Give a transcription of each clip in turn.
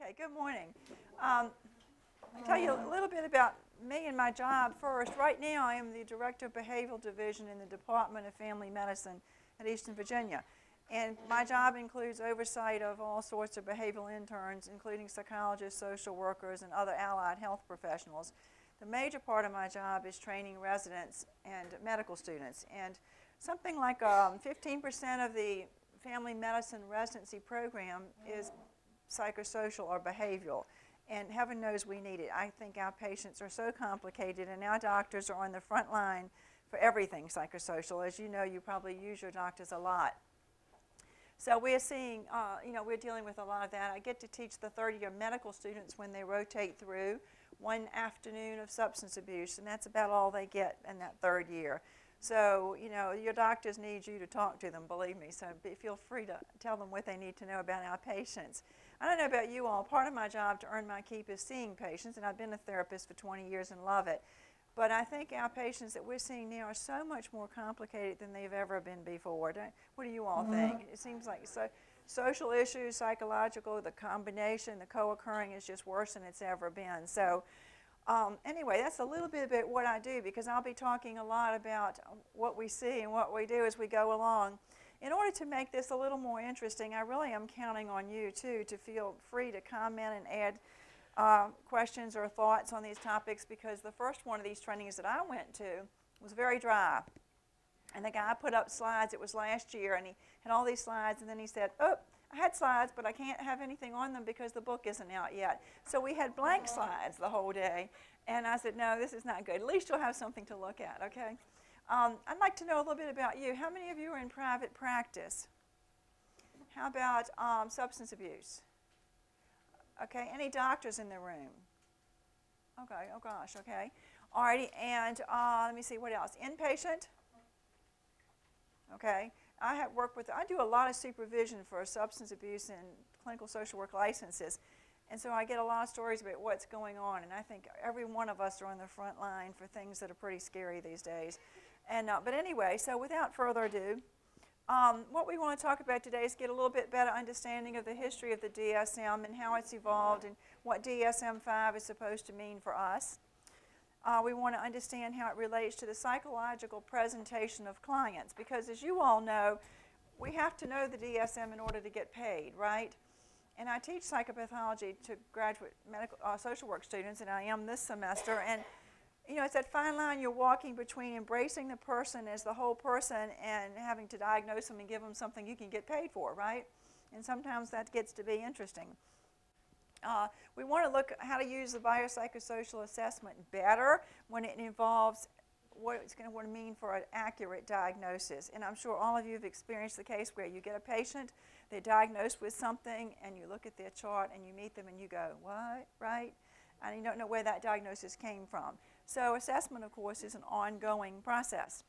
Okay, good morning. Um, I'll tell you a little bit about me and my job first. Right now, I am the Director of Behavioral Division in the Department of Family Medicine at Eastern Virginia. And my job includes oversight of all sorts of behavioral interns, including psychologists, social workers, and other allied health professionals. The major part of my job is training residents and medical students. And something like 15% um, of the family medicine residency program is psychosocial or behavioral. And heaven knows we need it. I think our patients are so complicated, and our doctors are on the front line for everything psychosocial. As you know, you probably use your doctors a lot. So we're seeing, uh, you know, we're dealing with a lot of that. I get to teach the third year medical students when they rotate through one afternoon of substance abuse, and that's about all they get in that third year. So, you know, your doctors need you to talk to them, believe me. So be, feel free to tell them what they need to know about our patients. I don't know about you all. Part of my job to earn my keep is seeing patients, and I've been a therapist for 20 years and love it. But I think our patients that we're seeing now are so much more complicated than they've ever been before. What do you all mm -hmm. think? It seems like so, social issues, psychological, the combination, the co-occurring is just worse than it's ever been. So um, anyway, that's a little bit about what I do because I'll be talking a lot about what we see and what we do as we go along. In order to make this a little more interesting, I really am counting on you too to feel free to comment and add uh, questions or thoughts on these topics because the first one of these trainings that I went to was very dry. And the guy put up slides, it was last year, and he had all these slides, and then he said, oh, I had slides, but I can't have anything on them because the book isn't out yet. So we had blank slides the whole day. And I said, no, this is not good. At least you'll have something to look at, okay? Um, I'd like to know a little bit about you. How many of you are in private practice? How about um, substance abuse? Okay, any doctors in the room? Okay, oh gosh, okay. Alrighty, and uh, let me see, what else? Inpatient? Okay. I have worked with, I do a lot of supervision for substance abuse and clinical social work licenses. And so I get a lot of stories about what's going on. And I think every one of us are on the front line for things that are pretty scary these days. And, uh, but anyway, so without further ado, um, what we want to talk about today is get a little bit better understanding of the history of the DSM and how it's evolved and what DSM-5 is supposed to mean for us. Uh, we want to understand how it relates to the psychological presentation of clients because as you all know, we have to know the DSM in order to get paid, right? And I teach psychopathology to graduate medical uh, social work students, and I am this semester. And you know, it's that fine line you're walking between embracing the person as the whole person and having to diagnose them and give them something you can get paid for, right? And sometimes that gets to be interesting. Uh, we want to look at how to use the biopsychosocial assessment better when it involves what it's going to mean for an accurate diagnosis. And I'm sure all of you have experienced the case where you get a patient, they're diagnosed with something, and you look at their chart and you meet them and you go, what, right? And you don't know where that diagnosis came from. So assessment, of course, is an ongoing process.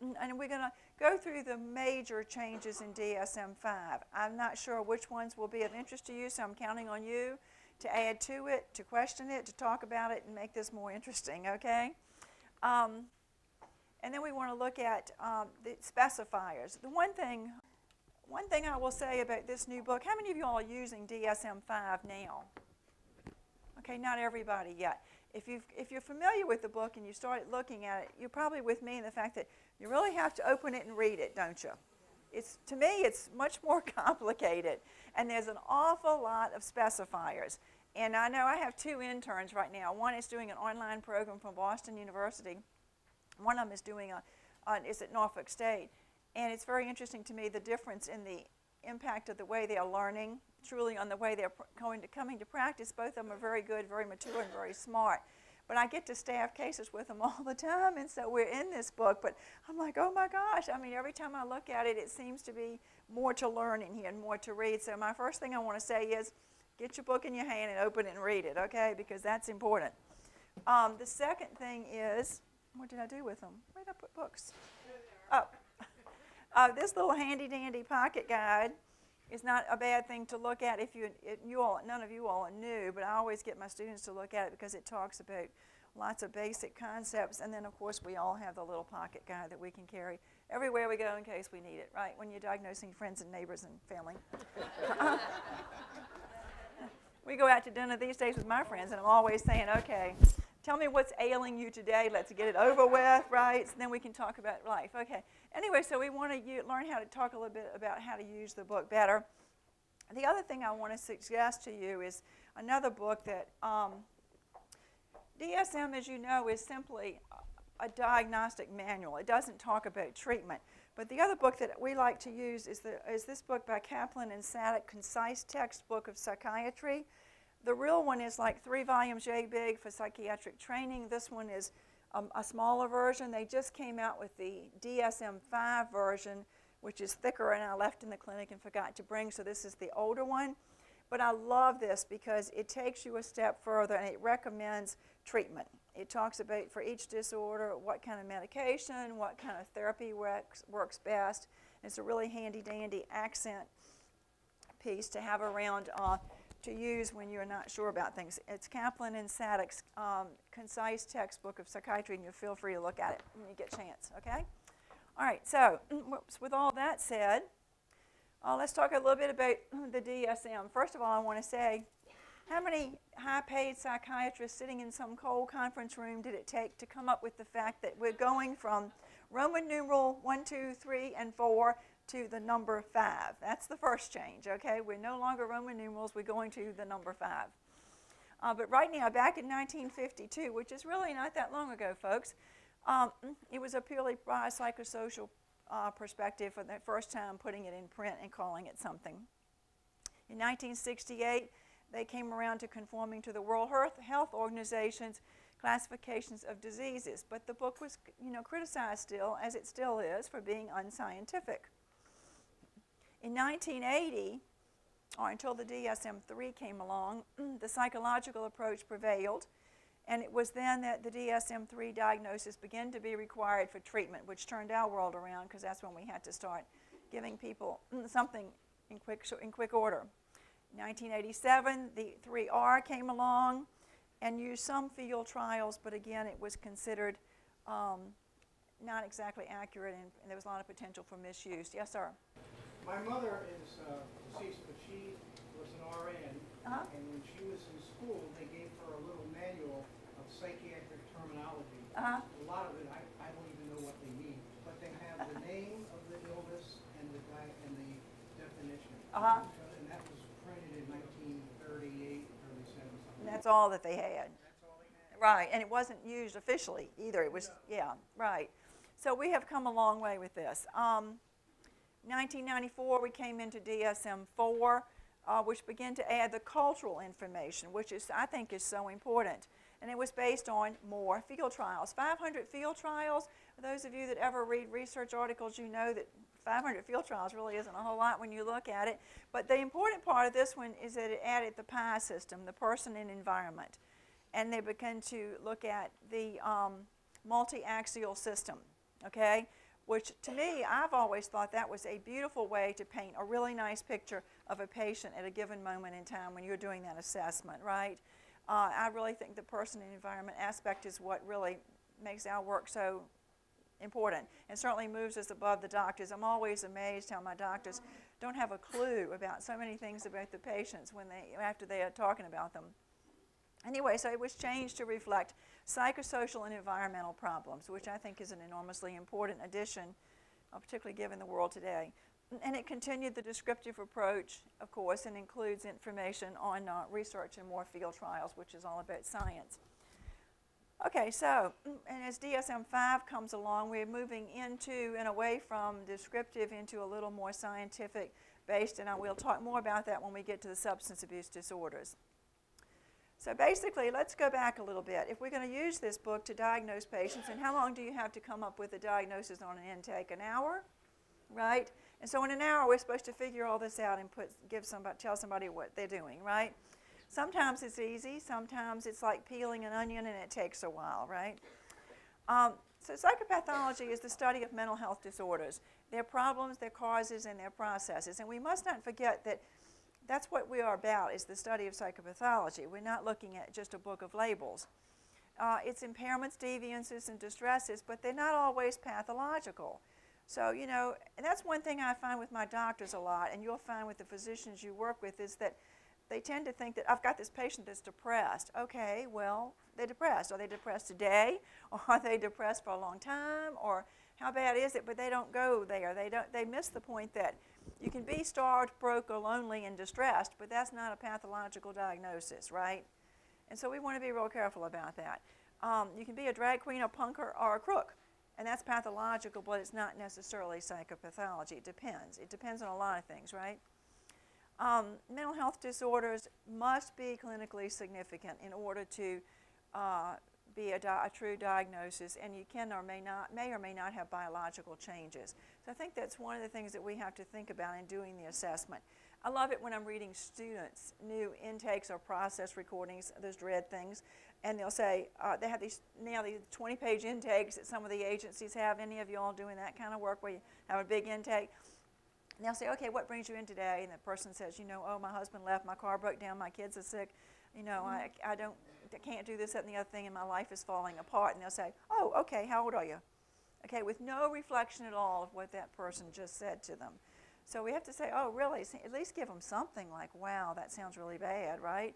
And we're going to go through the major changes in DSM-5. I'm not sure which ones will be of interest to you, so I'm counting on you to add to it, to question it, to talk about it, and make this more interesting, okay? Um, and then we want to look at um, the specifiers. The one thing, one thing I will say about this new book, how many of you all are using DSM-5 now? Okay, not everybody yet if, you if you're familiar with the book and you start looking at it, you're probably with me in the fact that you really have to open it and read it, don't you? It's, to me, it's much more complicated. And there's an awful lot of specifiers. And I know I have two interns right now. One is doing an online program from Boston University. One of them is doing a, uh, is at Norfolk State. And it's very interesting to me the difference in the impact of the way they are learning truly on the way they're going to coming to practice. Both of them are very good, very mature, and very smart. But I get to staff cases with them all the time, and so we're in this book. But I'm like, oh my gosh! I mean, every time I look at it, it seems to be more to learn in here and more to read. So my first thing I want to say is, get your book in your hand and open it and read it, okay? Because that's important. Um, the second thing is, what did I do with them? Where did I put books? Oh, uh, this little handy dandy pocket guide it's not a bad thing to look at if you, you all, none of you all are new, but I always get my students to look at it because it talks about lots of basic concepts. And then, of course, we all have the little pocket guide that we can carry everywhere we go in case we need it, right? When you're diagnosing friends and neighbors and family. we go out to dinner these days with my friends, and I'm always saying, okay, tell me what's ailing you today. Let's get it over with, right? So then we can talk about life. Okay. Anyway, so we want to learn how to talk a little bit about how to use the book better. The other thing I want to suggest to you is another book that um, DSM, as you know, is simply a diagnostic manual. It doesn't talk about treatment. But the other book that we like to use is, the, is this book by Kaplan and Sadock, Concise Textbook of Psychiatry. The real one is like three volumes yay big for psychiatric training. This one is um, a smaller version. They just came out with the DSM-5 version, which is thicker, and I left in the clinic and forgot to bring, so this is the older one. But I love this because it takes you a step further and it recommends treatment. It talks about for each disorder what kind of medication, what kind of therapy works, works best. It's a really handy dandy accent piece to have around uh, to use when you're not sure about things. It's Kaplan and Sadock's um, concise textbook of psychiatry, and you feel free to look at it when you get a chance, okay? All right, so with all that said, uh, let's talk a little bit about the DSM. First of all, I want to say, how many high-paid psychiatrists sitting in some cold conference room did it take to come up with the fact that we're going from Roman numeral 1, 2, 3, and 4 to the number 5? That's the first change, okay? We're no longer Roman numerals, we're going to the number 5. Uh, but right now, back in 1952, which is really not that long ago, folks, um, it was a purely psychosocial uh, perspective for the first time putting it in print and calling it something. In 1968, they came around to conforming to the World Health Organization's classifications of diseases, but the book was you know, criticized still, as it still is, for being unscientific. In 1980, or until the DSM-3 came along, the psychological approach prevailed, and it was then that the DSM-3 diagnosis began to be required for treatment, which turned our world around because that's when we had to start giving people something in quick, in quick order. 1987, the 3R came along and used some field trials, but again, it was considered um, not exactly accurate and, and, there was a lot of potential for misuse. Yes, sir? My mother is uh, deceased, but she was an RN, uh -huh. and when she was in school, they gave her a little manual of psychiatric terminology. Uh-huh. A lot of it, I, I don't even know what they mean, but they have the name of the illness and the di- and the definition. Uh-huh. And that was printed in 1938, 37, something. That's all that they had. That's all they had. Right, and it wasn't used officially either. It was, yeah, right. So we have come a long way with this. Um, 1994, we came into DSM-4, uh, which began to add the cultural information, which is, I think, is so important and it was based on more field trials. 500 field trials, for those of you that ever read research articles, you know that 500 field trials really isn't a whole lot when you look at it. But the important part of this one is that it added the PI system, the person and environment. And they began to look at the um, multi-axial system, okay? Which to me, I've always thought that was a beautiful way to paint a really nice picture of a patient at a given moment in time when you're doing that assessment, right? Uh, I really think the person and environment aspect is what really makes our work so important and certainly moves us above the doctors. I'm always amazed how my doctors don't have a clue about so many things about the patients when they, after they are talking about them. Anyway, so it was changed to reflect psychosocial and environmental problems, which I think is an enormously important addition, uh, particularly given the world today. And it continued the descriptive approach, of course, and includes information on uh, research and more field trials, which is all about science. Okay, so, and as DSM-5 comes along, we're moving into and away from descriptive into a little more scientific based, and I will talk more about that when we get to the substance abuse disorders. So basically, let's go back a little bit. If we're going to use this book to diagnose patients, and how long do you have to come up with a diagnosis on an intake? An hour, right? And so in an hour, we're supposed to figure all this out and put, give somebody, tell somebody what they're doing, right? Sometimes it's easy. Sometimes it's like peeling an onion and it takes a while, right? Um, so psychopathology is the study of mental health disorders, their problems, their causes, and their processes. And we must not forget that that's what we are about, is the study of psychopathology. We're not looking at just a book of labels. Uh, it's impairments, deviances, and distresses, but they're not always pathological. So, you know, and that's one thing I find with my doctors a lot, and you'll find with the physicians you work with, is that they tend to think that I've got this patient that's depressed. Okay, well, they're depressed. Are they depressed today? Or are they depressed for a long time? Or how bad is it? But they don't go there. They, don't, they miss the point that you can be starved, broke, or lonely and distressed, but that's not a pathological diagnosis, right? And so we want to be real careful about that. Um, you can be a drag queen, a punker, or a crook. And that's pathological, but it's not necessarily psychopathology. It depends. It depends on a lot of things, right? Um, mental health disorders must be clinically significant in order to uh, be a, a, true diagnosis, and you can or may not, may or may not have biological changes. So I think that's one of the things that we have to think about in doing the assessment. I love it when I'm reading students new intakes or process recordings, those dread things, and they'll say uh, they have these now these 20-page intakes that some of the agencies have. Any of you all doing that kind of work where you have a big intake? And they'll say, okay, what brings you in today? And the person says, you know, oh, my husband left, my car broke down, my kids are sick, you know, mm-hmm. I, I don't, can't do this, that, and the other thing, and my life is falling apart. And they'll say, oh, okay, how old are you? Okay, with no reflection at all of what that person just said to them. So we have to say, oh, really? At least give them something like, wow, that sounds really bad, right?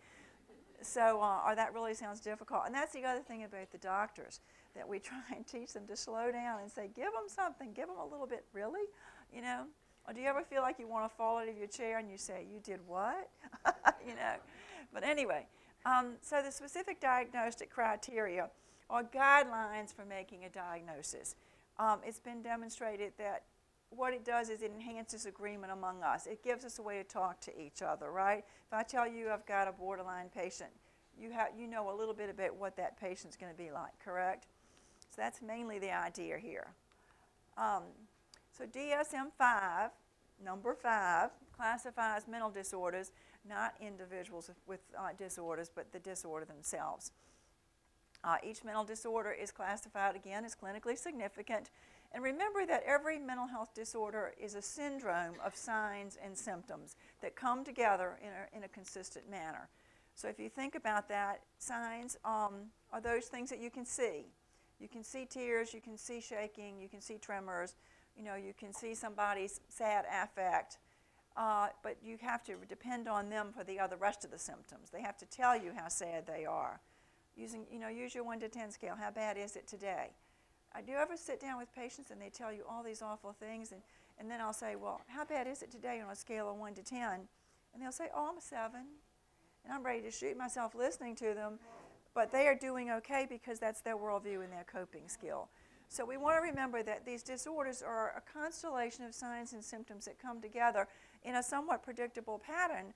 So, uh, or that really sounds difficult. And that's the other thing about the doctors, that we try and teach them to slow down and say, give them something, give them a little bit, really? You know? Or do you ever feel like you want to fall out of your chair and you say, you did what? you know? But anyway, um, so the specific diagnostic criteria are guidelines for making a diagnosis. Um, it's been demonstrated that what it does is it enhances agreement among us. It gives us a way to talk to each other, right? If I tell you I've got a borderline patient, you, have, you know a little bit about what that patient's going to be like, correct? So that's mainly the idea here. Um, so DSM-5, number 5, classifies mental disorders, not individuals with uh, disorders, but the disorder themselves. Uh, each mental disorder is classified, again, as clinically significant and remember that every mental health disorder is a syndrome of signs and symptoms that come together in a, in a consistent manner. So if you think about that, signs um, are those things that you can see. You can see tears, you can see shaking, you can see tremors, you know, you can see somebody's sad affect, uh, but you have to depend on them for the other rest of the symptoms. They have to tell you how sad they are. Using, you know, use your 1 to 10 scale. How bad is it today? I do ever sit down with patients and they tell you all these awful things, and, and then I'll say, Well, how bad is it today on a scale of 1 to 10? And they'll say, Oh, I'm a 7. And I'm ready to shoot myself listening to them, but they are doing okay because that's their worldview and their coping skill. So we want to remember that these disorders are a constellation of signs and symptoms that come together in a somewhat predictable pattern,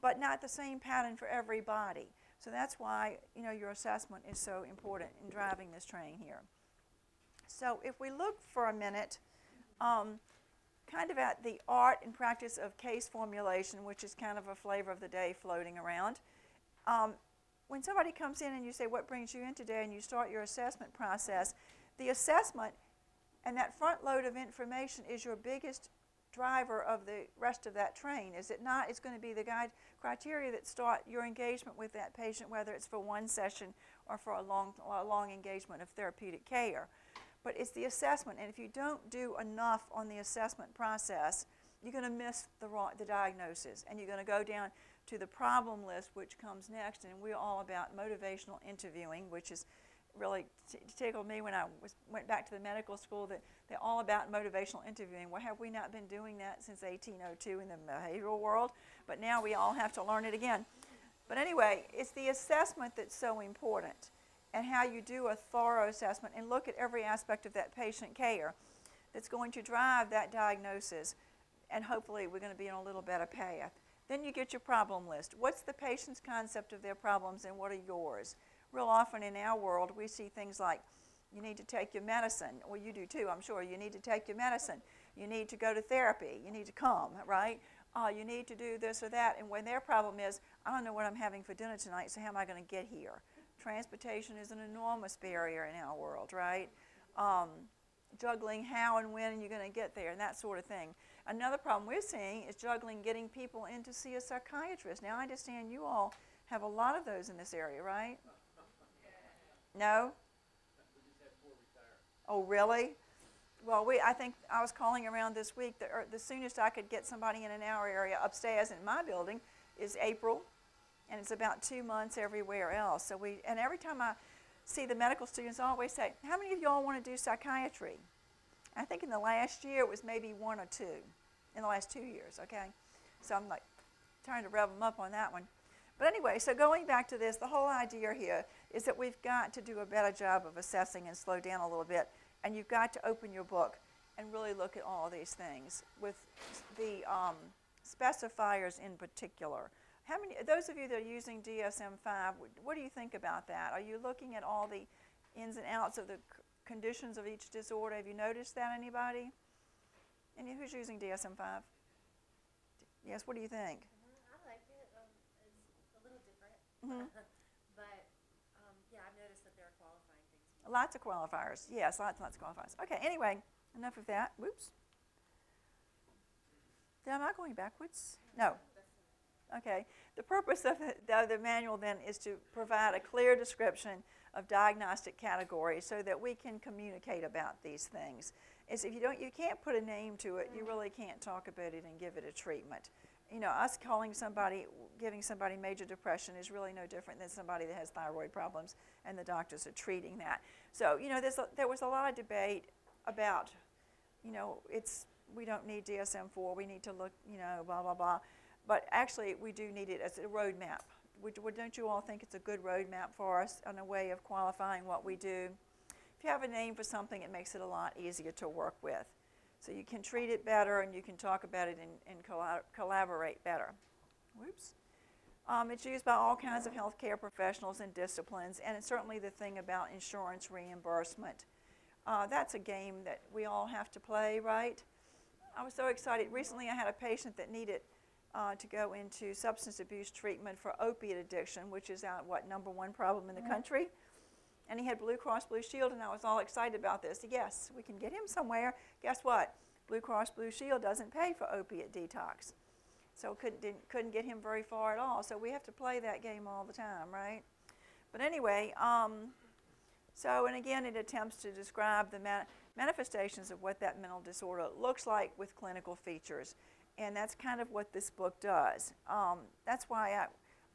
but not the same pattern for everybody. So that's why you know your assessment is so important in driving this train here. So if we look for a minute, um, kind of at the art and practice of case formulation, which is kind of a flavor of the day floating around. Um, when somebody comes in and you say, what brings you in today, and you start your assessment process, the assessment and that front load of information is your biggest driver of the rest of that train, is it not? It's going to be the guide criteria that start your engagement with that patient, whether it's for one session or for a long, a long engagement of therapeutic care but it's the assessment. And if you don't do enough on the assessment process, you're going to miss the, raw, the diagnosis and you're going to go down to the problem list, which comes next. And we're all about motivational interviewing, which is really tickled me when I was, went back to the medical school that they're all about motivational interviewing. Well, have we not been doing that since 1802 in the behavioral world? But now we all have to learn it again. But anyway, it's the assessment that's so important and how you do a thorough assessment and look at every aspect of that patient care that's going to drive that diagnosis. And hopefully, we're going to be on a little better path. Then you get your problem list. What's the patient's concept of their problems and what are yours? Real often in our world, we see things like you need to take your medicine. Well, you do too, I'm sure. You need to take your medicine. You need to go to therapy. You need to come, right? Uh, you need to do this or that. And when their problem is, I don't know what I'm having for dinner tonight, so how am I going to get here? transportation is an enormous barrier in our world, right? Um, juggling how and when you're going to get there and that sort of thing. Another problem we're seeing is juggling getting people in to see a psychiatrist. Now, I understand you all have a lot of those in this area, right? No? Oh, really? Well, we, I think I was calling around this week. The, er, the soonest I could get somebody in an hour area upstairs in my building is April, and it's about two months everywhere else. So we, and every time I see the medical students, I always say, how many of y'all want to do psychiatry? I think in the last year it was maybe one or two, in the last two years, okay? So I'm like trying to rev them up on that one. But anyway, so going back to this, the whole idea here is that we've got to do a better job of assessing and slow down a little bit, and you've got to open your book and really look at all these things with the um, specifiers in particular. How many, those of you that are using DSM-5, what do you think about that? Are you looking at all the ins and outs of the conditions of each disorder? Have you noticed that, anybody? And who's using DSM-5? Yes, what do you think? Mm-hmm. but um, yeah, I've noticed that there are qualifying things. Lots of qualifiers. Yes, lots, lots of qualifiers. Okay, anyway, enough of that. Whoops. Am I going backwards? No. Okay. The purpose of the, the manual then is to provide a clear description of diagnostic categories so that we can communicate about these things. Is if you don't, you can't put a name to it, you really can't talk about it and give it a treatment you know, us calling somebody, giving somebody major depression is really no different than somebody that has thyroid problems and the doctors are treating that. So, you know, a, there was a lot of debate about, you know, it's, we don't need DSM-4, we need to look, you know, blah, blah, blah. But actually, we do need it as a roadmap. don't you all think it's a good roadmap for us on a way of qualifying what we do? If you have a name for something, it makes it a lot easier to work with. So you can treat it better and you can talk about it and, and collaborate better. Whoops. Um, it's used by all kinds of healthcare professionals and disciplines, and it's certainly the thing about insurance reimbursement. Uh, that's a game that we all have to play, right? I was so excited. Recently, I had a patient that needed uh, to go into substance abuse treatment for opiate addiction, which is our, what, number one problem in the mm-hmm. country and he had Blue Cross Blue Shield, and I was all excited about this. Yes, we can get him somewhere. Guess what? Blue Cross Blue Shield doesn't pay for opiate detox. So couldn't, couldn't get him very far at all. So we have to play that game all the time, right? But anyway, um, so, and again, it attempts to describe the ma manifestations of what that mental disorder looks like with clinical features. And that's kind of what this book does. Um, that's why I,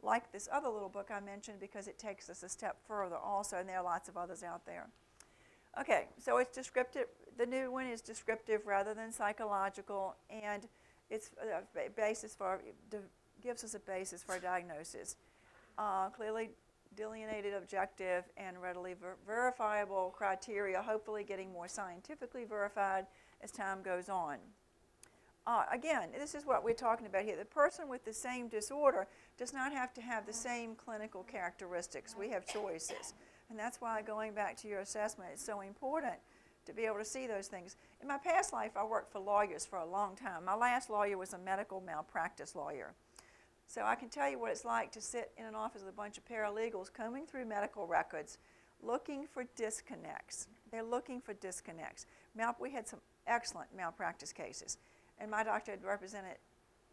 like this other little book I mentioned because it takes us a step further also, and there are lots of others out there. Okay, so it's descriptive. The new one is descriptive rather than psychological, and it's a basis for gives us a basis for a diagnosis. Uh, clearly delineated objective and readily ver verifiable criteria, hopefully getting more scientifically verified as time goes on. Uh, again, this is what we're talking about here. The person with the same disorder does not have to have the same clinical characteristics. We have choices. And that's why going back to your assessment is so important to be able to see those things. In my past life, I worked for lawyers for a long time. My last lawyer was a medical malpractice lawyer. So I can tell you what it's like to sit in an office with a bunch of paralegals combing through medical records looking for disconnects. They're looking for disconnects. Mal we had some excellent malpractice cases. And my doctor had represented,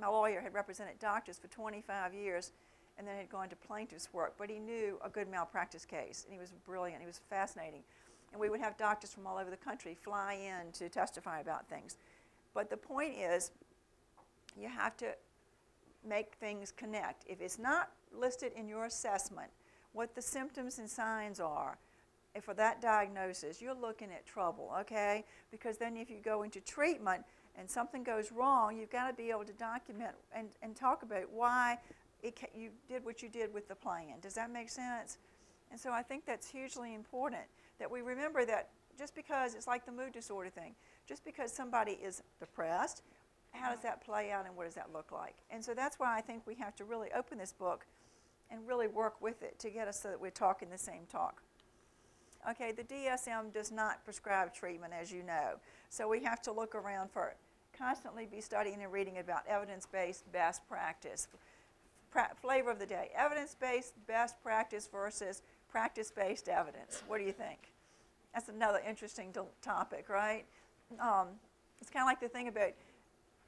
my lawyer had represented doctors for 25 years and then had gone to plaintiff's work. But he knew a good malpractice case, and he was brilliant. He was fascinating. And we would have doctors from all over the country fly in to testify about things. But the point is, you have to make things connect. If it's not listed in your assessment, what the symptoms and signs are, for that diagnosis, you're looking at trouble, okay? Because then if you go into treatment, and something goes wrong, you've got to be able to document and, and talk about why you did what you did with the plan. Does that make sense? And so I think that's hugely important that we remember that just because it's like the mood disorder thing, just because somebody is depressed, how does that play out and what does that look like? And so that's why I think we have to really open this book and really work with it to get us so that we're talking the same talk. Okay, the DSM does not prescribe treatment, as you know, so we have to look around for constantly be studying and reading about evidence-based best practice. Pra flavor of the day, evidence-based best practice versus practice-based evidence. What do you think? That's another interesting topic, right? Um, it's kind of like the thing about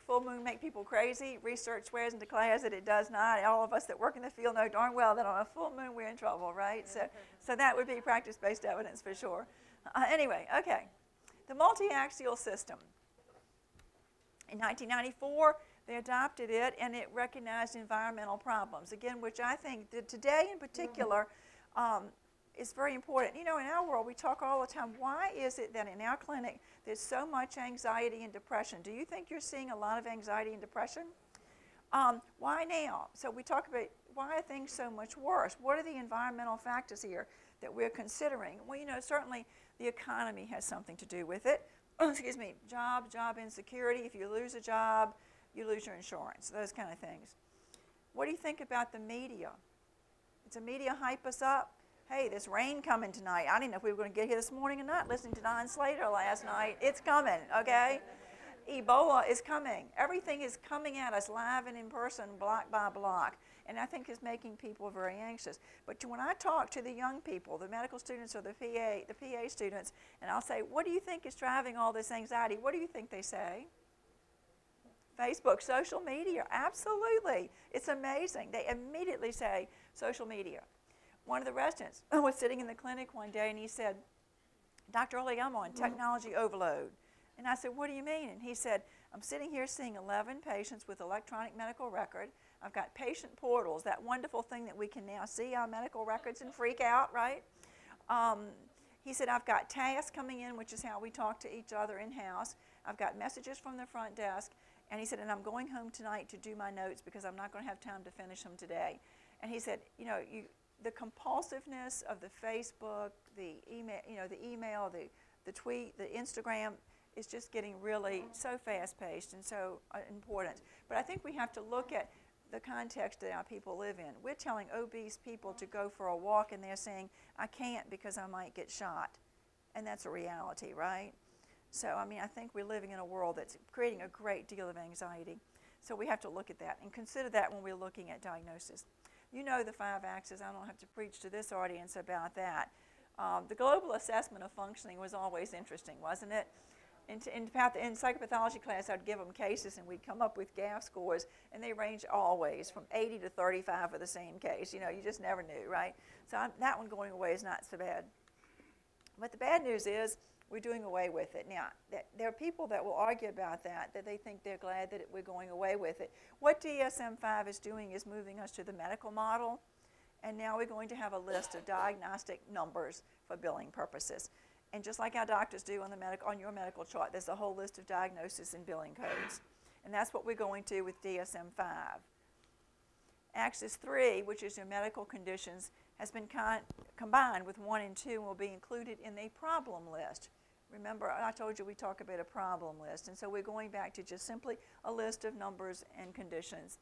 full moon make people crazy. Research swears and declares that it does not. All of us that work in the field know darn well that on a full moon we're in trouble, right? So, so that would be practice-based evidence for sure. Uh, anyway, okay. The multi-axial system. In 1994, They adopted it, and it recognized environmental problems. Again, which I think that today in particular um, is very important. You know, in our world, we talk all the time. Why is it that in our clinic there's so much anxiety and depression? Do you think you're seeing a lot of anxiety and depression? Um, why now? So we talk about why are things so much worse? What are the environmental factors here that we're considering? Well, you know, certainly the economy has something to do with it. excuse me, job, job insecurity. If you lose a job, you lose your insurance, those kind of things. What do you think about the media? Does the media hype us up? Hey, this rain coming tonight. I didn't know if we were going to get here this morning or not, listening to Don Slater last night. It's coming, okay? Ebola is coming. Everything is coming at us live and in person, block by block. And I think is making people very anxious. But when I talk to the young people, the medical students or the PA, the PA students, and I'll say, what do you think is driving all this anxiety? What do you think they say? Facebook, social media, absolutely. It's amazing. They immediately say social media. One of the residents was sitting in the clinic one day and he said, Dr. Early, I'm on mm-hmm. technology overload. And I said, What do you mean? And he said, I'm sitting here seeing 11 patients with electronic medical record. I've got patient portals, that wonderful thing that we can now see our medical records and freak out, right? Um, he said, I've got tasks coming in, which is how we talk to each other in house. I've got messages from the front desk. And he said, and I'm going home tonight to do my notes because I'm not going to have time to finish them today. And he said, you know, you, the compulsiveness of the Facebook, the email, you know, the email, the, the tweet, the Instagram is just getting really so fast-paced and so uh, important. But I think we have to look at the context that our people live in. We're telling obese people to go for a walk and they're saying, I can't because I might get shot. And that's a reality, right? So, I mean, I think we're living in a world that's creating a great deal of anxiety. So we have to look at that and consider that when we're looking at diagnosis. You know the five axes. I don't have to preach to this audience about that. Um, the global assessment of functioning was always interesting, wasn't it? In, in, in, psychopathology class, I'd give them cases and we'd come up with GAF scores, and they range always from 80 to 35 for the same case. You know, you just never knew, right? So I'm, that one going away is not so bad. But the bad news is we're doing away with it. Now, there are people that will argue about that, that they think they're glad that we're going away with it. What DSM-5 is doing is moving us to the medical model, and now we're going to have a list of diagnostic numbers for billing purposes. And just like our doctors do on, the medical, on your medical chart, there's a whole list of diagnosis and billing codes. And that's what we're going to with DSM-5. Axis 3, which is your medical conditions, has been combined with 1 and 2 and will be included in the problem list. Remember, I told you we talk about a problem list, and so we're going back to just simply a list of numbers and conditions.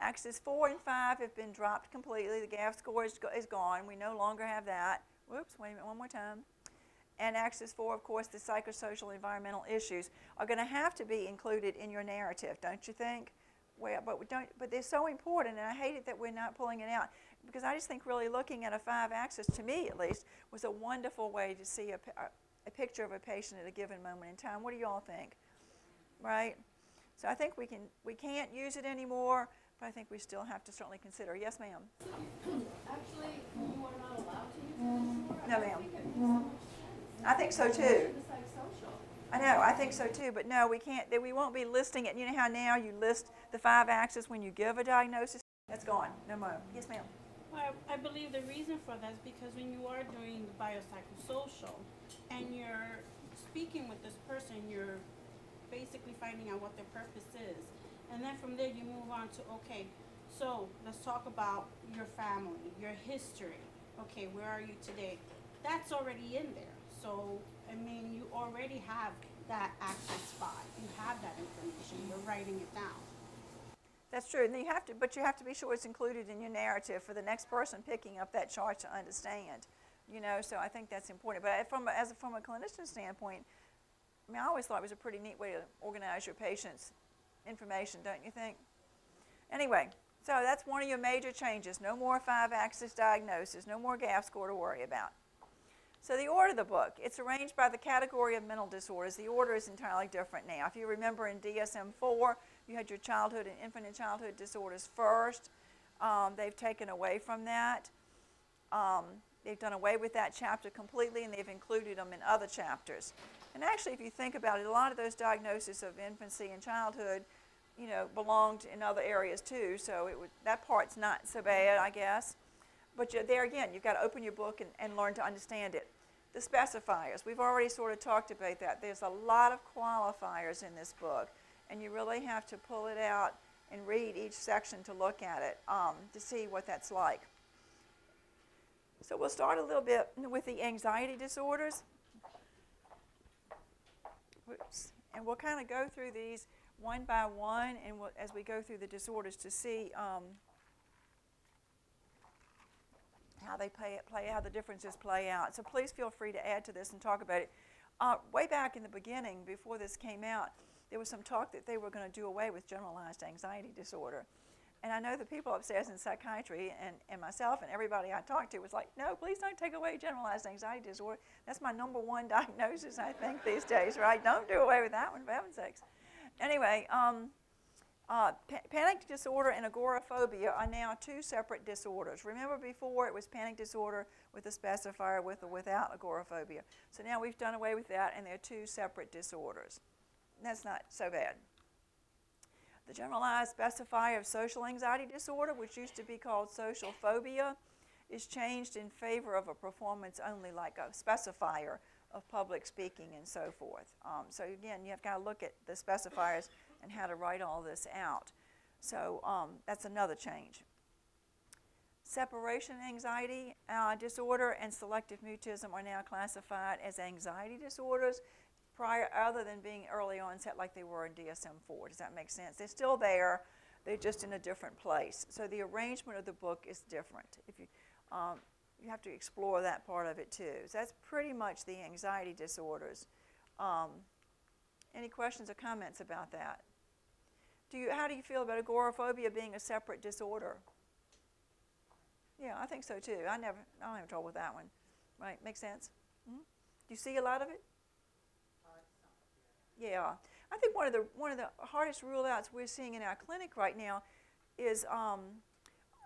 Axis 4 and 5 have been dropped completely. The GAF score is, is gone. We no longer have that. Whoops, wait a minute, one more time. And Axis 4, of course, the psychosocial environmental issues are going to have to be included in your narrative, don't you think? Well, but, we don't, but they're so important, and I hate it that we're not pulling it out because I just think really looking at a five axis, to me at least, was a wonderful way to see a, a picture of a patient at a given moment in time. What do you all think? Right? So I think we, can, we can't use it anymore, but I think we still have to certainly consider. Yes, ma'am? Actually, you are not allowed to use it anymore? No, ma'am. I think so too. I know, I think so too, but no, we can't, we won't be listing it. You know how now you list the five axes when you give a diagnosis? That's gone, no more. Yes, ma'am. Well, I believe the reason for that is because when you are doing the biopsychosocial, and you're speaking with this person, you're basically finding out what their purpose is. And then from there, you move on to, okay, so let's talk about your family, your history. Okay, where are you today? That's already in there. So, I mean, you already have that access spot. You have that information. You're writing it down. That's true, and you have to, but you have to be sure it's included in your narrative for the next person picking up that chart to understand you know, so I think that's important. But from a, as a, from a clinician standpoint, I mean, I always thought it was a pretty neat way to organize your patient's information, don't you think? Anyway, so that's one of your major changes. No more five-axis diagnosis, no more GAF score to worry about. So the order of the book, it's arranged by the category of mental disorders. The order is entirely different now. If you remember in DSM-4, you had your childhood and infant and childhood disorders first. Um, they've taken away from that. Um, They've done away with that chapter completely and they've included them in other chapters. And actually, if you think about it, a lot of those diagnoses of infancy and childhood you know, belonged in other areas too, so it would, that part's not so bad, I guess. But there again, you've got to open your book and, and learn to understand it. The specifiers, we've already sort of talked about that. There's a lot of qualifiers in this book, and you really have to pull it out and read each section to look at it um, to see what that's like. So we'll start a little bit with the anxiety disorders. Whoops. And we'll kind of go through these one by one and we'll, as we go through the disorders to see um, how they play, it, play, how the differences play out. So please feel free to add to this and talk about it. Uh, way back in the beginning, before this came out, there was some talk that they were going to do away with generalized anxiety disorder. And I know the people upstairs in psychiatry and, and myself and everybody I talked to was like, no, please don't take away generalized anxiety disorder. That's my number one diagnosis, I think, these days, right? Don't do away with that one, for heaven's sakes. Anyway, um, uh, pa panic disorder and agoraphobia are now two separate disorders. Remember before it was panic disorder with a specifier with or without agoraphobia. So now we've done away with that and they're two separate disorders. That's not so bad. The generalized specifier of social anxiety disorder, which used to be called social phobia, is changed in favor of a performance only like a specifier of public speaking and so forth. Um, so again, you have got to look at the specifiers and how to write all this out. So um, that's another change. Separation anxiety uh, disorder and selective mutism are now classified as anxiety disorders prior, other than being early onset like they were in DSM-4. Does that make sense? They're still there, they're just in a different place. So the arrangement of the book is different. If you, um, you have to explore that part of it too. So that's pretty much the anxiety disorders. Um, any questions or comments about that? Do you, how do you feel about agoraphobia being a separate disorder? Yeah, I think so too. I never, I don't have trouble with that one. Right, makes sense? Mm -hmm. Do you see a lot of it? Yeah, I think one of the one of the hardest rule outs we're seeing in our clinic right now is um,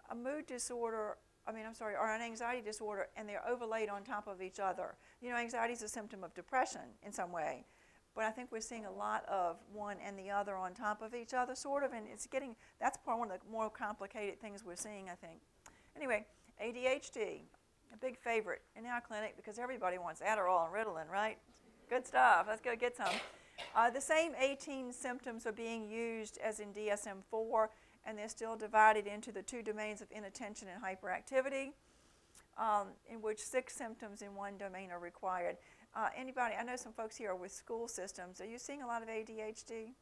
a mood disorder. I mean, I'm sorry, or an anxiety disorder, and they're overlaid on top of each other. You know, anxiety is a symptom of depression in some way, but I think we're seeing a lot of one and the other on top of each other, sort of, and it's getting. That's part one of the more complicated things we're seeing. I think. Anyway, ADHD, a big favorite in our clinic because everybody wants Adderall and Ritalin, right? Good stuff. Let's go get some. Uh, the same 18 symptoms are being used as in DSM-4, and they're still divided into the two domains of inattention and hyperactivity, um, in which six symptoms in one domain are required. Uh, anybody, I know some folks here are with school systems. Are you seeing a lot of ADHD?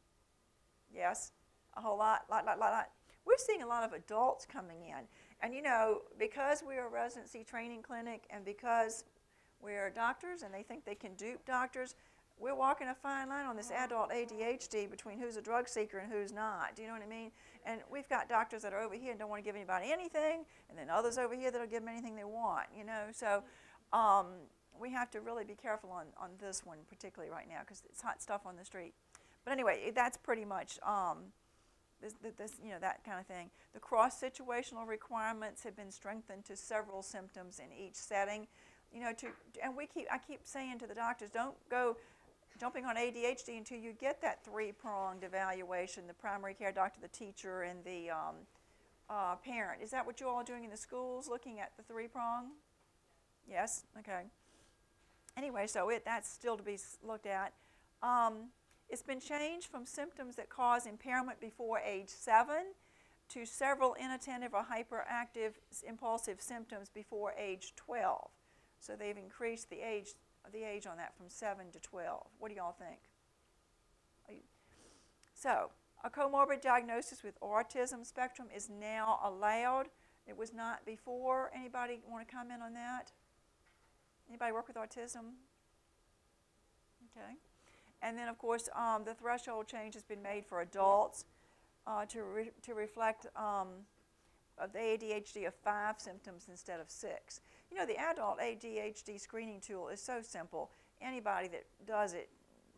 Yes, a whole lot, lot, lot, lot, lot. We're seeing a lot of adults coming in. And you know, because we're a residency training clinic and because we're doctors and they think they can dupe doctors, we're walking a fine line on this adult ADHD between who's a drug seeker and who's not. Do you know what I mean? And we've got doctors that are over here and don't want to give anybody anything, and then others over here that'll give them anything they want, you know? So um, we have to really be careful on, on this one particularly right now because it's hot stuff on the street. But anyway, that's pretty much um, this, this, you know, that kind of thing. The cross-situational requirements have been strengthened to several symptoms in each setting. You know, to, and we keep, I keep saying to the doctors, don't go jumping on ADHD until you get that three-pronged evaluation, the primary care doctor, the teacher, and the um, uh, parent. Is that what you all are doing in the schools, looking at the three-prong? Yes? Okay. Anyway, so it, that's still to be looked at. Um, it's been changed from symptoms that cause impairment before age 7 to several inattentive or hyperactive impulsive symptoms before age 12. So they've increased the age the age on that from 7 to 12. What do y'all think? So, a comorbid diagnosis with autism spectrum is now allowed. It was not before. Anybody want to comment on that? Anybody work with autism? Okay. And then, of course, um, the threshold change has been made for adults uh, to, re to reflect um, of the ADHD of five symptoms instead of six. You know, the adult ADHD screening tool is so simple. Anybody that does it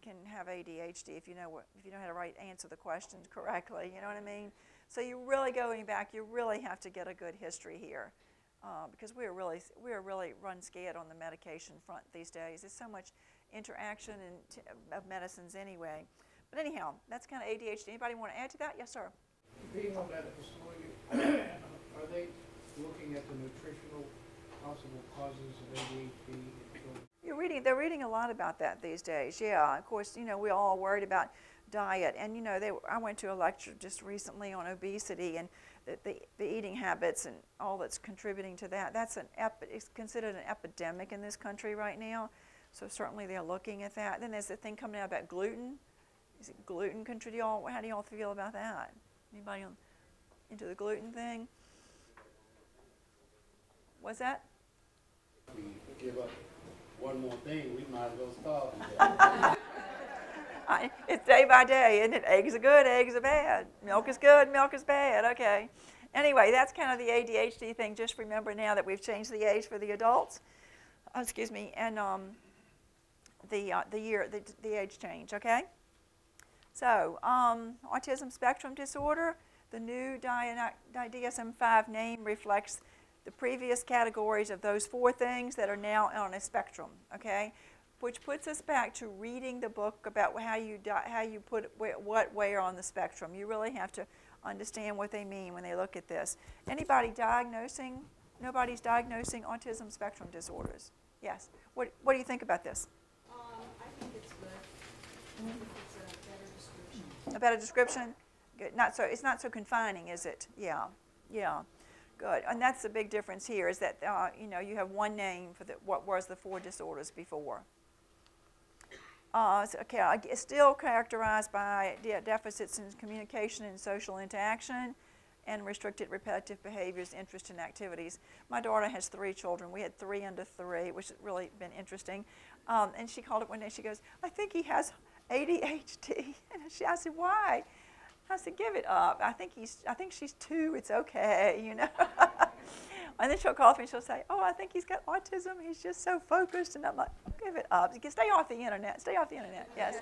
can have ADHD if you know what, if you know how to write answer the questions correctly. You know what I mean? So you really going back, you really have to get a good history here, uh, because we're really we're really run scared on the medication front these days. There's so much interaction and of medicines anyway. But anyhow, that's kind of ADHD. Anybody want to add to that? Yes, sir. Being on that facility, are they looking at the nutritional possible causes of ADHD in children? You're reading, they're reading a lot about that these days. Yeah, of course, you know, we're all worried about diet. And, you know, they, I went to a lecture just recently on obesity and the, the, the eating habits and all that's contributing to that. That's an epi- it's considered an epidemic in this country right now. So certainly they're looking at that. Then there's the thing coming out about gluten. Is it gluten contribute? Y'all, how do y'all feel about that? Anybody on, into the gluten thing? What's that? we give up one more thing, we might as well start. It's day by day, isn't it? Eggs are good, eggs are bad. Milk is good, milk is bad. Okay. Anyway, that's kind of the ADHD thing. Just remember now that we've changed the age for the adults. Oh, excuse me, and um, the uh, the year, the, the age change. Okay. So, um, autism spectrum disorder. The new DSM-5 name reflects the previous categories of those four things that are now on a spectrum. Okay which puts us back to reading the book about how you how you put wh- what where on the spectrum. You really have to understand what they mean when they look at this. Anybody diagnosing? Nobody's diagnosing autism spectrum disorders. Yes. What What do you think about this? Um, I think it's good. I think it's a better description. A better description? Good. Not so. It's not so confining, is it? Yeah. Yeah. Good. And that's the big difference here is that uh, you know you have one name for the, what was the four disorders before. Uh, okay, it's still characterized by de- deficits in communication and social interaction and restricted repetitive behaviors, interest in activities. My daughter has three children. We had three under three, which has really been interesting. Um, and she called it one day. She goes, I think he has ADHD. And she, I said, why? I said, give it up. I think he's. I think she's two. It's okay, you know. And then she'll call me and she'll say, oh, I think he's got autism. He's just so focused. And I'm like, give it up. You can stay off the internet. Stay off the internet. Yes.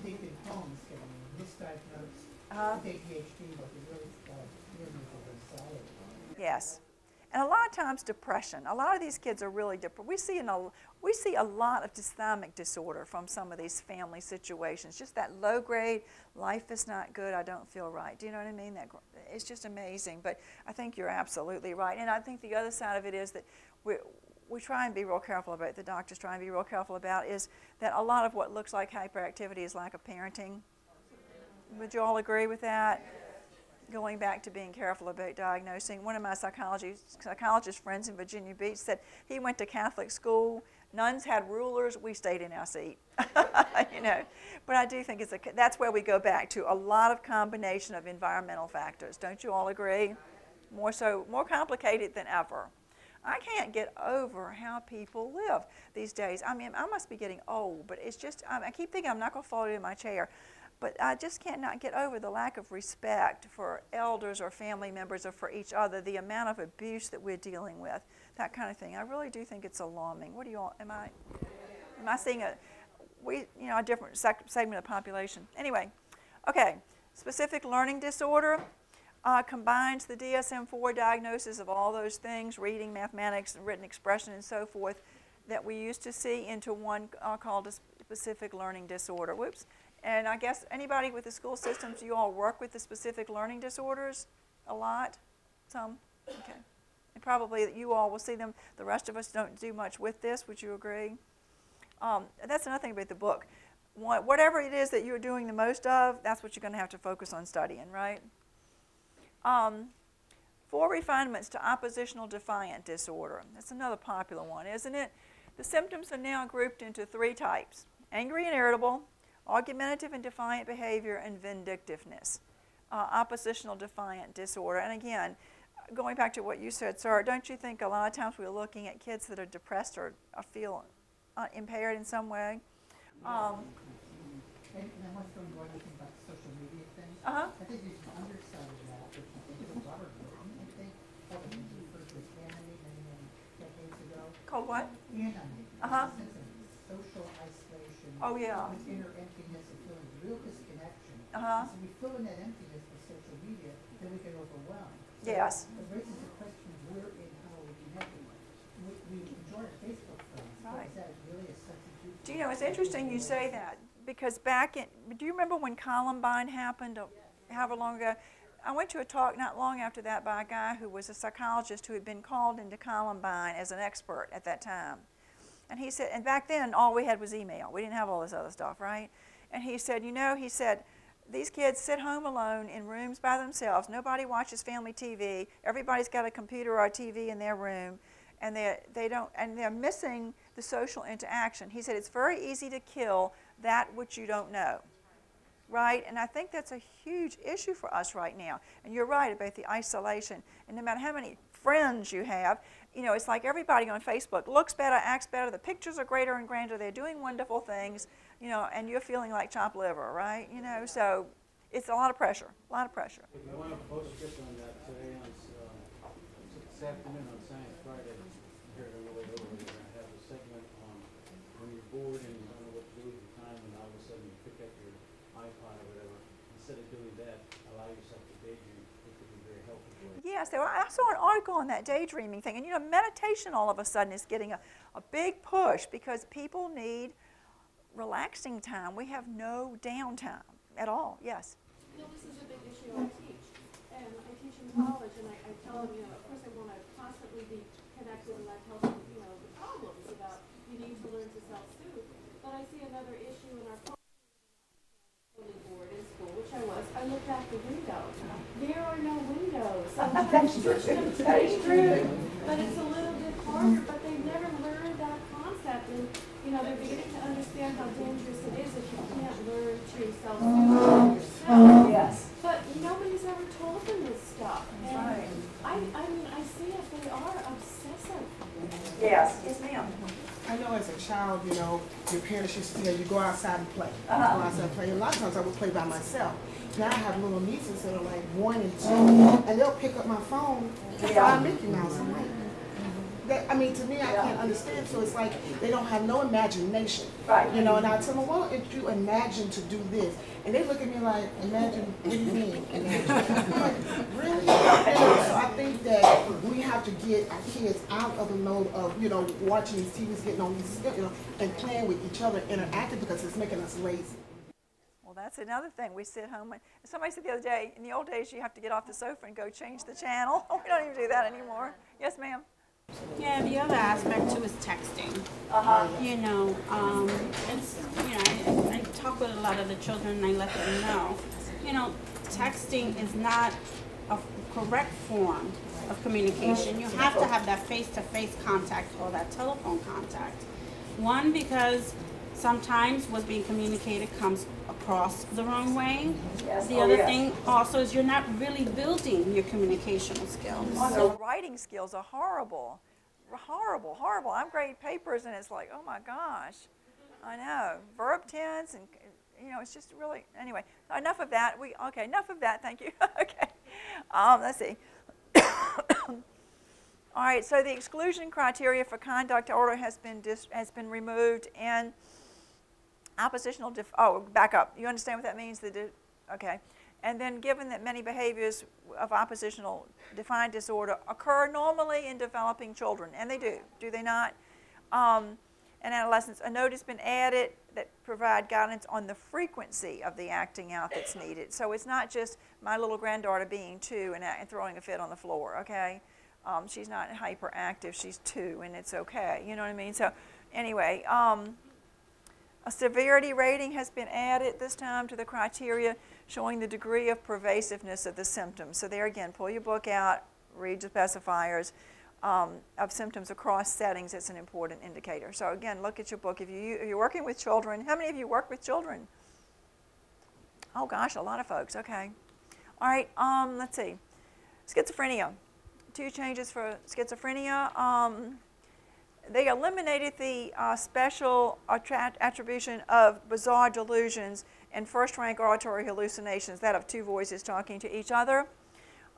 Addicted homes can misdiagnose with ADHD, but they really, uh, really are solid. Yes. And a lot of times depression. A lot of these kids are really depressed. We see a, we see a lot of dysthymic disorder from some of these family situations. Just that low grade, life is not good, I don't feel right. Do you know what I mean? That it's just amazing. But I think you're absolutely right. And I think the other side of it is that we we try and be real careful about. The doctors try and be real careful about is that a lot of what looks like hyperactivity is lack of parenting. Would you all agree with that? Going back to being careful about diagnosing. One of my psychology psychologist friends in Virginia Beach said he went to Catholic school. Nuns had rulers. We stayed in our seat. you know, but I do think it's a, that's where we go back to a lot of combination of environmental factors. Don't you all agree? More so, more complicated than ever. I can't get over how people live these days. I mean, I must be getting old, but it's just, I, keep thinking I'm not going to fall into my chair. But I just cannot get over the lack of respect for elders or family members or for each other, the amount of abuse that we're dealing with, that kind of thing. I really do think it's alarming. What do you all, am I, am I seeing a, we, you know, a different segment of the population? Anyway, okay, specific learning disorder uh, combines the DSM-4 diagnosis of all those things, reading, mathematics, and written expression, and so forth, that we used to see into one uh, called a specific learning disorder. Whoops. And I guess anybody with the school systems, you all work with the specific learning disorders a lot? Some? Okay. And probably that you all will see them. The rest of us don't do much with this. Would you agree? Um, that's another thing about the book. Whatever it is that you're doing the most of, that's what you're going to have to focus on studying, right? Um, four refinements to oppositional defiant disorder. That's another popular one, isn't it? The symptoms are now grouped into three types angry and irritable, argumentative and defiant behavior, and vindictiveness. Uh, oppositional defiant disorder. And again, going back to what you said, sir, don't you think a lot of times we're looking at kids that are depressed or, or feel uh, impaired in some way? Um, And, and I want to throw one thing about the social media thing. Uh-huh. I think there's an underside of that, which I think is a Robert Burton, I think, that was referred to as anonymity many, many decades ago. called what? Anonymity. Uh-huh. Sense of social isolation. Oh, yeah. With inner emptiness and feeling real disconnection. Uh-huh. So we fill in that emptiness with social media, then we get overwhelmed. Yes. It raises the question, of where and how we connecting? We, we enjoy our Facebook friends, Right. is that really a substitute Do you know, it's interesting you say that because back in, do you remember when Columbine happened, uh, however long ago? I went to a talk not long after that by a guy who was a psychologist who had been called into Columbine as an expert at that time. And he said, and back then all we had was email. We didn't have all this other stuff, right? And he said, you know, he said, these kids sit home alone in rooms by themselves. Nobody watches family TV. Everybody's got a computer or a TV in their room, and they they don't and they're missing the social interaction. He said it's very easy to kill that which you don't know. Right? And I think that's a huge issue for us right now. And you're right about the isolation. And no matter how many friends you have, you know, it's like everybody on Facebook looks better, acts better, the pictures are greater and grander, they're doing wonderful things, you know, and you're feeling like chopped liver, right? You know, so it's a lot of pressure, a lot of pressure. You want to post on that today on, uh, this afternoon on Science Friday, here over, we're have a segment on when you're bored and you don't know what to do with your time, and all of a sudden you pick up your iPod or whatever. Instead of doing that, allow yourself to daydream. It could be very Yeah, I I saw an article on that daydreaming thing, and you know, meditation all of a sudden is getting a, a big push because people need relaxing time. We have no downtime at all. Yes. You know, this is a big issue I teach, and I teach in college, and I, I tell them, you know, of course I want to constantly be connected, and I tell them, you know, the problems about you need to learn to self-soothe. But I see another issue in our bored in school, which I was. I looked out the window. There are no windows. That's true. That is true. But it's a little bit harder. But they've never learned that concept, and you know, they're beginning to understand how dangerous it is if you can't learn to self-soothe yourself. Yes. But nobody's ever told them this stuff. And right. I, I mean, I see it. They are obsessive. Yes. Yes, ma'am. I know as a child, you know, your parents used to tell you, go outside and play. Uh-huh. Go outside and play. A lot of times I would play by myself. Now I have little nieces that are like one and two, mm-hmm. and they'll pick up my phone and Yeah. find Mickey Mouse. I'm like, that, I mean, to me, I Yeah. can't understand. So it's like they don't have no imagination. Right. You know, and I tell them, well, if you imagine to do this, and they look at me like, imagine, what do you mean? Imagine. I'm like, really? You so I think that we have to get our kids out of the mode of, you know, watching these TVs, getting on these, you know, and playing with each other, interacting because it's making us lazy. That's another thing. We sit home. And somebody said the other day, in the old days, you have to get off the sofa and go change the channel. we don't even do that anymore. Yes, ma'am. Yeah, the other aspect too is texting. Uh-huh. You know, um, it's, you know, I, I talk with a lot of the children and I let them know, you know, texting is not a correct form of communication. You have to have that face-to-face contact or that telephone contact. One, because sometimes what's being communicated comes across the wrong way. Yes. The Oh, other yes. thing also is you're not really building your communicational skills. Also, writing skills are horrible. Horrible, horrible. I'm grading papers and it's like, oh my gosh. I know. Verb tense and, you know, it's just really, anyway, enough of that. We, okay, enough of that. Thank you. okay. Um, let's see. All right, so the exclusion criteria for conduct order has been, dis, has been removed and oppositional, oh, back up. You understand what that means? Okay. And then given that many behaviors of oppositional defiant disorder occur normally in developing children, and they do, do they not? Um, and adolescents, a note has been added that provide guidance on the frequency of the acting out that's needed. So it's not just my little granddaughter being two and, and throwing a fit on the floor, okay? Um, she's not hyperactive, she's two, and it's okay. You know what I mean? So anyway, um, a severity rating has been added this time to the criteria showing the degree of pervasiveness of the symptoms. So there again, pull your book out, read the specifiers um, of symptoms across settings. It's an important indicator. So again, look at your book. If, you, if you're working with children, how many of you work with children? Oh gosh, a lot of folks. Okay. All right. Um, let's see. Schizophrenia. Two changes for schizophrenia. Um, they eliminated the uh, special attribution of bizarre delusions and first-rank auditory hallucinations, that of two voices talking to each other.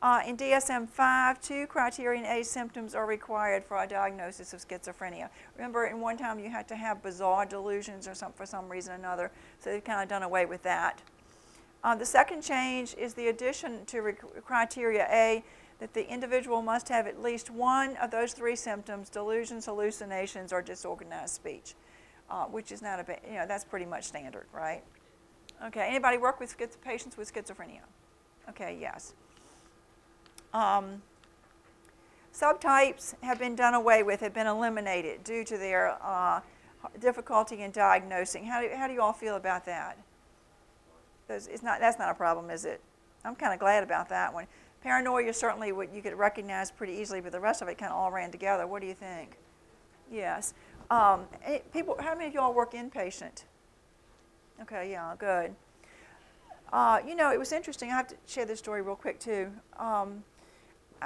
Uh, in DSM-5, two criterion A symptoms are required for a diagnosis of schizophrenia. Remember, in one time you had to have bizarre delusions or some, for some reason or another, so they've kind of done away with that. Uh, the second change is the addition to criteria A that the individual must have at least one of those three symptoms, delusions, hallucinations, or disorganized speech. uh, which is not a, you know, that's pretty much standard, right? Okay, anybody work with patients with schizophrenia? Okay, yes. Um, subtypes have been done away with, have been eliminated due to their uh, difficulty in diagnosing. How do, how do you all feel about that? It's not, that's not a problem, is it? I'm kind of glad about that one. Paranoia certainly what you could recognize pretty easily, but the rest of it kind of all ran together. What do you think? Yes. Um, eh, people, how many of y'all work inpatient? Okay, yeah, good. Uh, you know, it was interesting. I have to share this story real quick too. Um,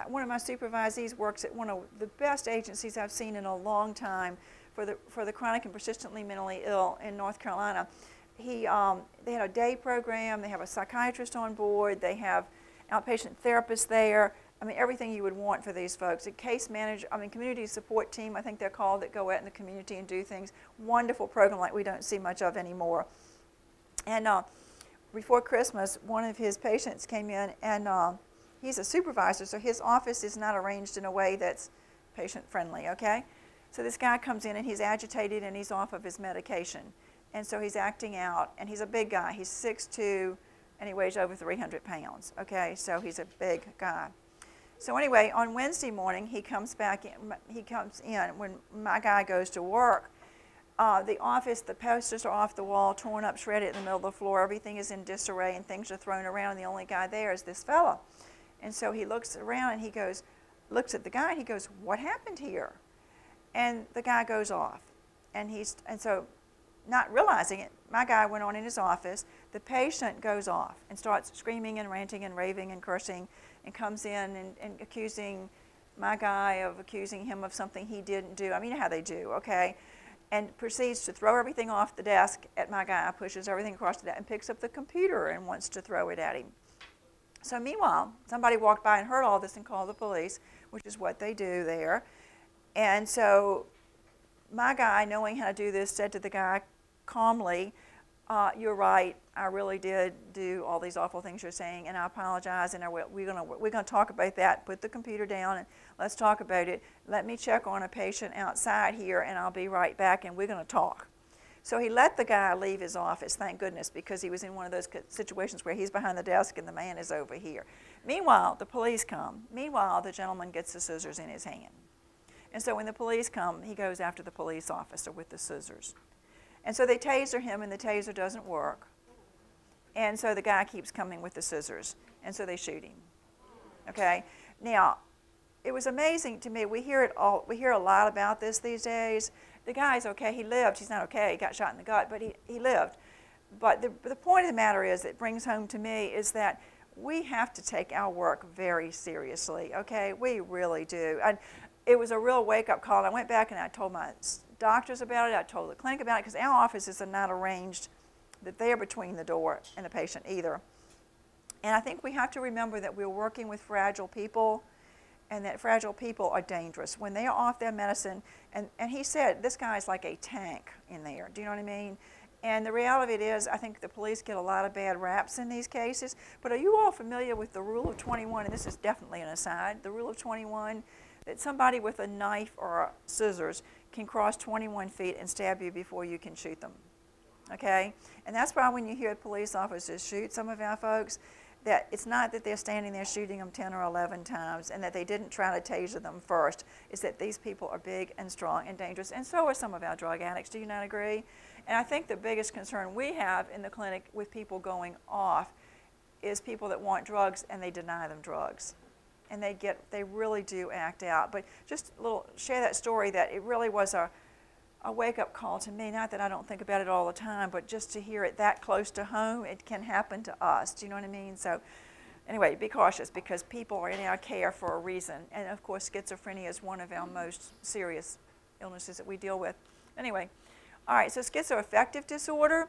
one of my supervisees works at one of the best agencies I've seen in a long time for the for the chronic and persistently mentally ill in North Carolina. He um, they had a day program. They have a psychiatrist on board. They have outpatient therapists there. I mean, everything you would want for these folks. A case manager, I mean, community support team, I think they're called, that go out in the community and do things. Wonderful program like we don't see much of anymore. And uh, before Christmas, one of his patients came in, and uh, he's a supervisor, so his office is not arranged in a way that's patient friendly, okay? So this guy comes in and he's agitated and he's off of his medication. And so he's acting out, and he's a big guy. He's 6'2, and he weighs over 300 pounds, okay? So he's a big guy. So anyway, on Wednesday morning, he comes back in, he comes in when my guy goes to work. Uh, the office, the posters are off the wall, torn up, shredded in the middle of the floor. Everything is in disarray and things are thrown around. And the only guy there is this fella. And so he looks around and he goes, looks at the guy and he goes, "What happened here?" And the guy goes off. And he's and so, not realizing it, my guy went on in his office. The patient goes off and starts screaming and ranting and raving and cursing, and comes in and, and accusing my guy of accusing him of something he didn't do. I mean, how they do, okay? and proceeds to throw everything off the desk at my guy, pushes everything across the desk, and picks up the computer and wants to throw it at him. So, meanwhile, somebody walked by and heard all this and called the police, which is what they do there. And so, my guy, knowing how to do this, said to the guy calmly, uh, You're right, I really did do all these awful things you're saying, and I apologize, and I we're going we're gonna talk about that. Put the computer down and let's talk about it. Let me check on a patient outside here, and I'll be right back, and we're going to talk. So he let the guy leave his office, thank goodness, because he was in one of those situations where he's behind the desk and the man is over here. Meanwhile, the police come. Meanwhile, the gentleman gets the scissors in his hand. And so when the police come, he goes after the police officer with the scissors. And so they taser him, and the taser doesn't work. And so the guy keeps coming with the scissors, and so they shoot him. Okay? Now, it was amazing to me. We hear it all. We hear a lot about this these days. The guy's okay. He lived. He's not okay. He got shot in the gut, but he, he lived. But the, the point of the matter is, it brings home to me is that we have to take our work very seriously. Okay, we really do. And it was a real wake-up call. I went back and I told my doctors about it. I told the clinic about it because our offices are not arranged that they're between the door and the patient either. And I think we have to remember that we're working with fragile people and that fragile people are dangerous. When they are off their medicine, and, and he said, this guy's like a tank in there. Do you know what I mean? And the reality of it is, I think the police get a lot of bad raps in these cases. But are you all familiar with the rule of 21? And this is definitely an aside. The rule of 21 that somebody with a knife or scissors can cross 21 feet and stab you before you can shoot them. Okay? And that's why when you hear police officers shoot some of our folks, that it's not that they're standing there shooting them 10 or 11 times and that they didn't try to taser them first. It's that these people are big and strong and dangerous, and so are some of our drug addicts. Do you not agree? And I think the biggest concern we have in the clinic with people going off is people that want drugs and they deny them drugs. And they get, they really do act out. But just a little, share that story that it really was a, a wake up call to me. Not that I don't think about it all the time, but just to hear it that close to home, it can happen to us. Do you know what I mean? So, anyway, be cautious because people are in our care for a reason. And of course, schizophrenia is one of our most serious illnesses that we deal with. Anyway, all right, so schizoaffective disorder.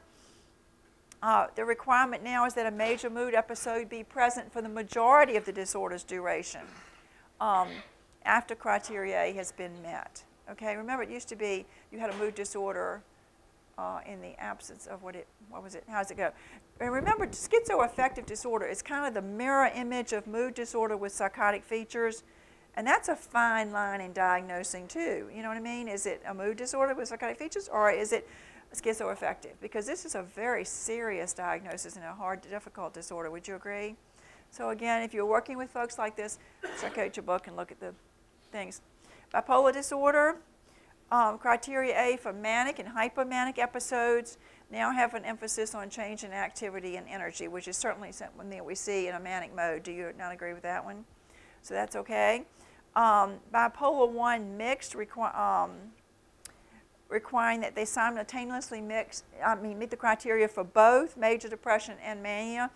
Uh, the requirement now is that a major mood episode be present for the majority of the disorder's duration um, after criteria A has been met. Okay, remember it used to be you had a mood disorder uh, in the absence of what it, what was it, how does it go? And remember, schizoaffective disorder is kind of the mirror image of mood disorder with psychotic features. And that's a fine line in diagnosing too. You know what I mean? Is it a mood disorder with psychotic features or is it schizoaffective because this is a very serious diagnosis and a hard, difficult disorder. Would you agree? So again, if you're working with folks like this, check out your book and look at the things. Bipolar disorder, um, criteria A for manic and hypomanic episodes now have an emphasis on change in activity and energy, which is certainly something that we see in a manic mode. Do you not agree with that one? So that's okay. Um, bipolar 1 mixed um, requiring that they simultaneously mix, I mean, meet the criteria for both major depression and mania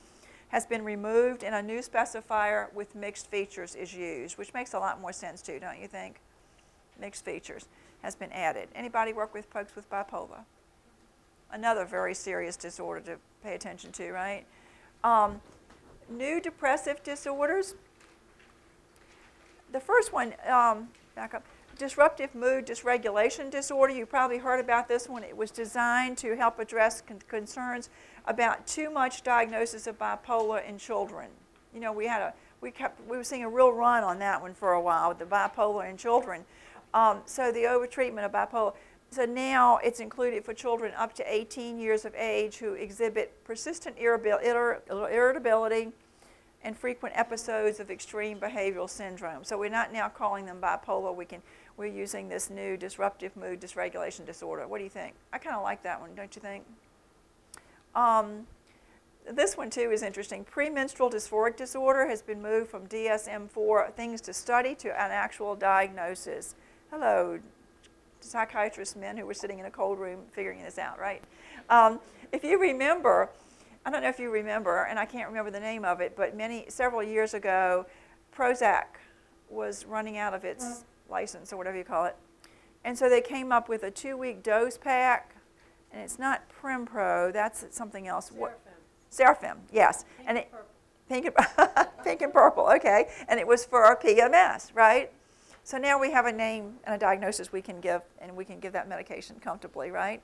has been removed and a new specifier with mixed features is used, which makes a lot more sense too, don't you think? Mixed features has been added. Anybody work with folks with bipolar? Another very serious disorder to pay attention to, right? Um, new depressive disorders. The first one, um, back up, disruptive mood dysregulation disorder. You probably heard about this one. It was designed to help address con concerns about too much diagnosis of bipolar in children. You know, we had a we kept we were seeing a real run on that one for a while with the bipolar in children. Um, so the overtreatment of bipolar. So now it's included for children up to 18 years of age who exhibit persistent irritability and frequent episodes of extreme behavioral syndrome. So we're not now calling them bipolar. We can, we're using this new disruptive mood dysregulation disorder. What do you think? I kind of like that one, don't you think? Um, this one too is interesting. Premenstrual dysphoric disorder has been moved from DSM-4 things to study to an actual diagnosis. Hello, psychiatrist men who were sitting in a cold room figuring this out, right? Um, if you remember, I don't know if you remember, and I can't remember the name of it, but many several years ago, Prozac was running out of its license or whatever you call it, and so they came up with a two-week dose pack, and it's not Prempro, that's something else. Sarafem. Sarafem, yes, Pink and it, pink and, pink and purple, okay, and it was for our PMS, right? So now we have a name and a diagnosis we can give, and we can give that medication comfortably, right?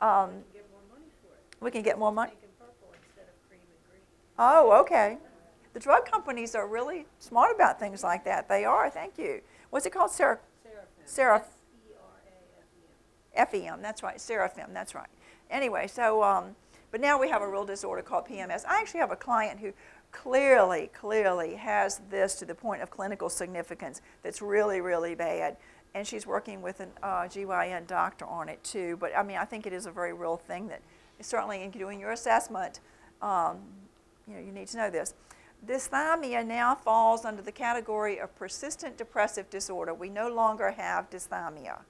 Um, Get more money for it. we can get more money. Pink and purple instead of cream and green. Oh, okay. The drug companies are really smart about things like that. They are. Thank you. What's it called? Sarafem. Seraph- FEM. That's right. Sarafem. That's right. Anyway, so um, but now we have a real disorder called PMS. I actually have a client who clearly, clearly has this to the point of clinical significance. That's really, really bad. And she's working with an uh, GYN doctor on it too. But I mean, I think it is a very real thing that certainly in doing your assessment, um, you know, you need to know this. Dysthymia now falls under the category of persistent depressive disorder. We no longer have dysthymia.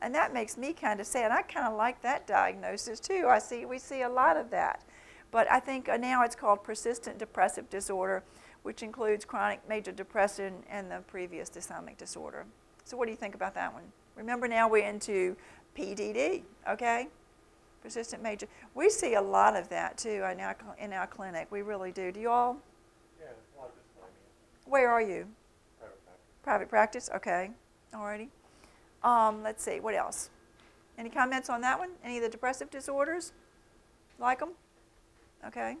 And that makes me kind of sad. I kind of like that diagnosis too. I see we see a lot of that. But I think uh, now it's called persistent depressive disorder, which includes chronic major depression and the previous dysthymic disorder. So what do you think about that one? Remember now we're into PDD, okay? Persistent major. We see a lot of that too in our, in our clinic. We really do. Do you all? Yeah, a lot of dysthymia, Where are you? private practice. Private practice? Okay. Alrighty. Um, let's see, what else? Any comments on that one? Any of the depressive disorders? Like them? Okay.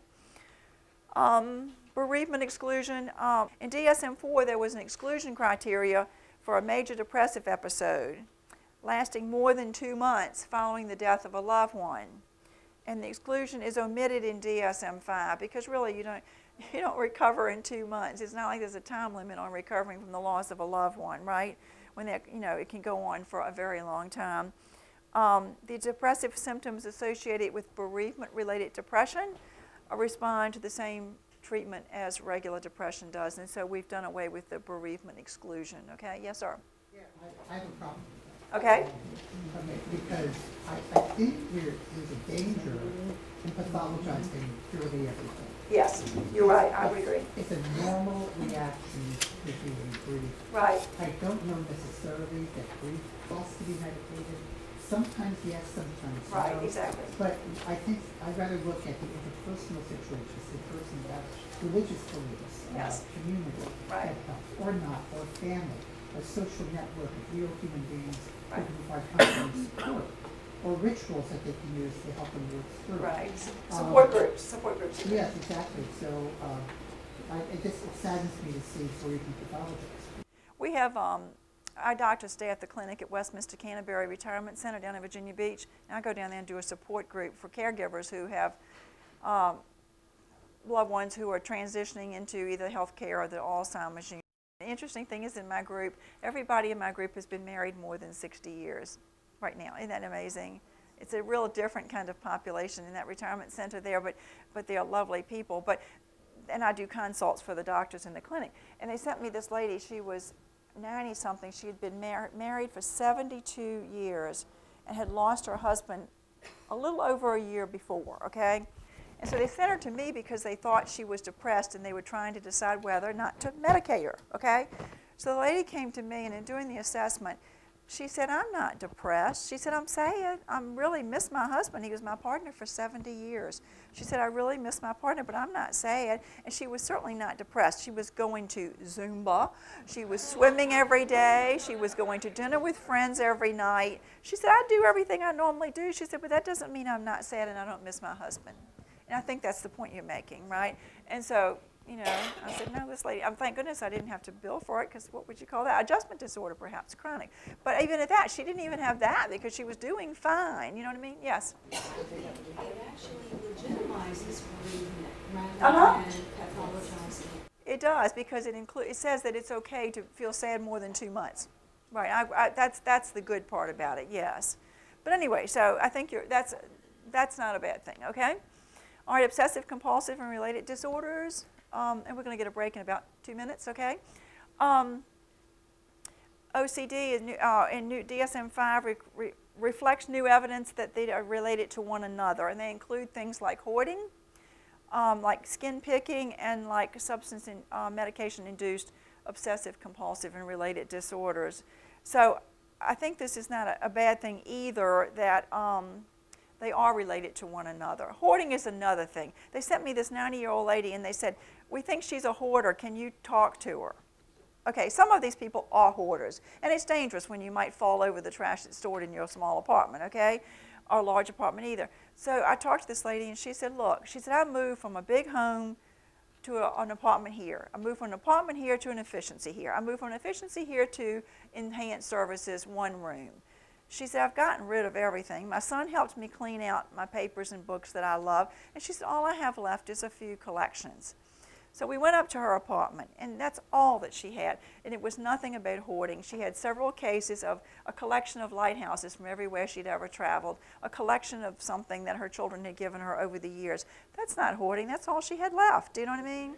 Um, bereavement exclusion. Um, in DSM-4, there was an exclusion criteria for a major depressive episode lasting more than two months following the death of a loved one. And the exclusion is omitted in DSM-5 because really you don't, you don't recover in two months. It's not like there's a time limit on recovering from the loss of a loved one, right? When that, you know, it can go on for a very long time. Um, the depressive symptoms associated with bereavement-related depression respond to the same treatment as regular depression does, and so we've done away with the bereavement exclusion. Okay, yes, sir. Yeah, I, I have a problem. Okay. Because I, I think there is a danger in pathologizing purely everything. Yes, you're right. I would agree. It's a normal reaction to being grief. Right. I don't know necessarily that grief has to be medicated. Sometimes yes, sometimes no. Right. Exactly. But I think I'd rather look at the interpersonal situations, the person has religious beliefs, uh, Yes. community, Right. or not, or family, a social network of real human beings who Right. can provide comfort and support, or rituals that they can use to help them work through. Right. Um, Support groups. Support groups. Yes, exactly. So uh, I, it just it saddens me to see four even pathologists. We have um, our doctors stay at the clinic at Westminster Canterbury Retirement Center down in Virginia Beach. And I go down there and do a support group for caregivers who have um, loved ones who are transitioning into either healthcare or the Alzheimer's. The interesting thing is in my group, everybody in my group has been married more than 60 years right now. Isn't that amazing? It's a real different kind of population in that retirement center there, but, but they are lovely people. But, and I do consults for the doctors in the clinic. And they sent me this lady, she was 90 something. She had been mar- married for 72 years and had lost her husband a little over a year before, okay? And so they sent her to me because they thought she was depressed and they were trying to decide whether or not to medicate her, okay? So the lady came to me and in doing the assessment, she said, I'm not depressed. She said, I'm sad. I really miss my husband. He was my partner for 70 years. She said, I really miss my partner, but I'm not sad. And she was certainly not depressed. She was going to Zumba. She was swimming every day. She was going to dinner with friends every night. She said, I do everything I normally do. She said, but that doesn't mean I'm not sad and I don't miss my husband. And I think that's the point you're making, right? And so you know, I said, no, this lady, I'm thank goodness I didn't have to bill for it because what would you call that? Adjustment disorder, perhaps, chronic. But even at that, she didn't even have that because she was doing fine. You know what I mean? Yes. It actually legitimizes bereavement Uh-huh. than pathologizing. It does because it include, it says that it's okay to feel sad more than two months. Right. I, I, that's that's the good part about it. Yes. But anyway, so I think you're that's that's not a bad thing. Okay. All right. Obsessive compulsive and related disorders. Um, and we're going to get a break in about two minutes, okay? Um, OCD new, uh, in new DSM-5 re re reflects new evidence that they are related to one another, and they include things like hoarding, um, like skin picking, and like substance and uh, medication-induced obsessive compulsive and related disorders. So I think this is not a, a bad thing either that um, they are related to one another. Hoarding is another thing. They sent me this 90-year-old lady and they said, we think she's a hoarder. Can you talk to her? Okay, some of these people are hoarders, and it's dangerous when you might fall over the trash that's stored in your small apartment, okay, or large apartment either. So I talked to this lady, and she said, look, she said, I moved from a big home to a, an apartment here. I moved from an apartment here to an efficiency here. I moved from an efficiency here to enhanced services, one room. She said, I've gotten rid of everything. My son helped me clean out my papers and books that I love. And she said, all I have left is a few collections. So we went up to her apartment, and that's all that she had. And it was nothing about hoarding. She had several cases of a collection of lighthouses from everywhere she'd ever traveled, a collection of something that her children had given her over the years. That's not hoarding. That's all she had left. Do you know what I mean?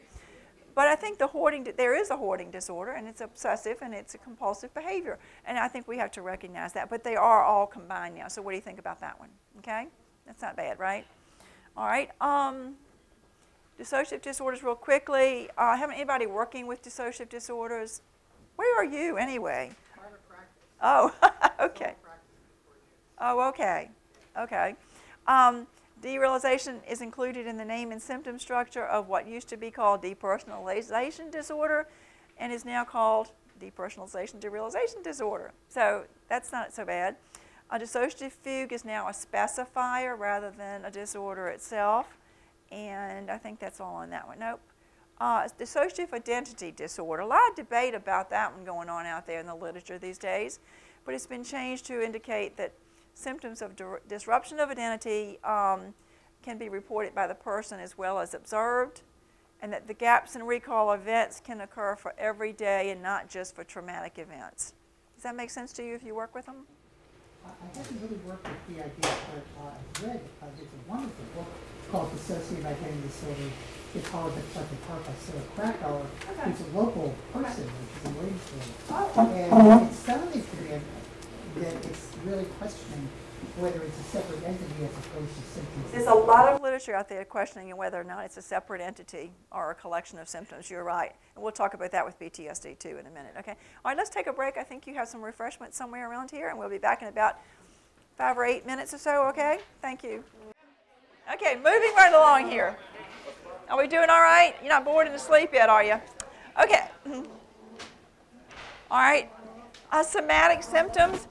But I think the hoarding, there is a hoarding disorder, and it's obsessive and it's a compulsive behavior. And I think we have to recognize that. But they are all combined now. So what do you think about that one? Okay? That's not bad, right? All right. Um, Dissociative disorders, real quickly. Uh, have anybody working with dissociative disorders? Where are you anyway? Oh, okay. Private practice before you. Oh, okay. Okay. Um, derealization is included in the name and symptom structure of what used to be called depersonalization disorder and is now called depersonalization derealization disorder. So that's not so bad. A dissociative fugue is now a specifier rather than a disorder itself. And I think that's all on that one. Nope. Uh, dissociative identity disorder. A lot of debate about that one going on out there in the literature these days. But it's been changed to indicate that symptoms of disruption of identity um, can be reported by the person as well as observed, and that the gaps in recall events can occur for every day and not just for traumatic events. Does that make sense to you if you work with them? I I haven't really worked with the idea, but uh, I've read, uh, it's a wonderful book called Dissociative Identity Disorder. It's called the Collective Heart by Sarah Krakauer, Okay. who's a local person, which is in Williamsburg. Oh. And it's sounding to me that it's really questioning whether it's a separate entity as opposed to symptoms. There's a lot of literature out there questioning whether or not it's a separate entity or a collection of symptoms. You're right. And we'll talk about that with PTSD too in a minute, okay? All right, let's take a break. I think you have some refreshments somewhere around here, and we'll be back in about five or eight minutes or so, okay? Thank you. Okay, moving right along here. Are we doing all right? You're not bored and asleep yet, are you? Okay. All right. Uh, somatic symptoms.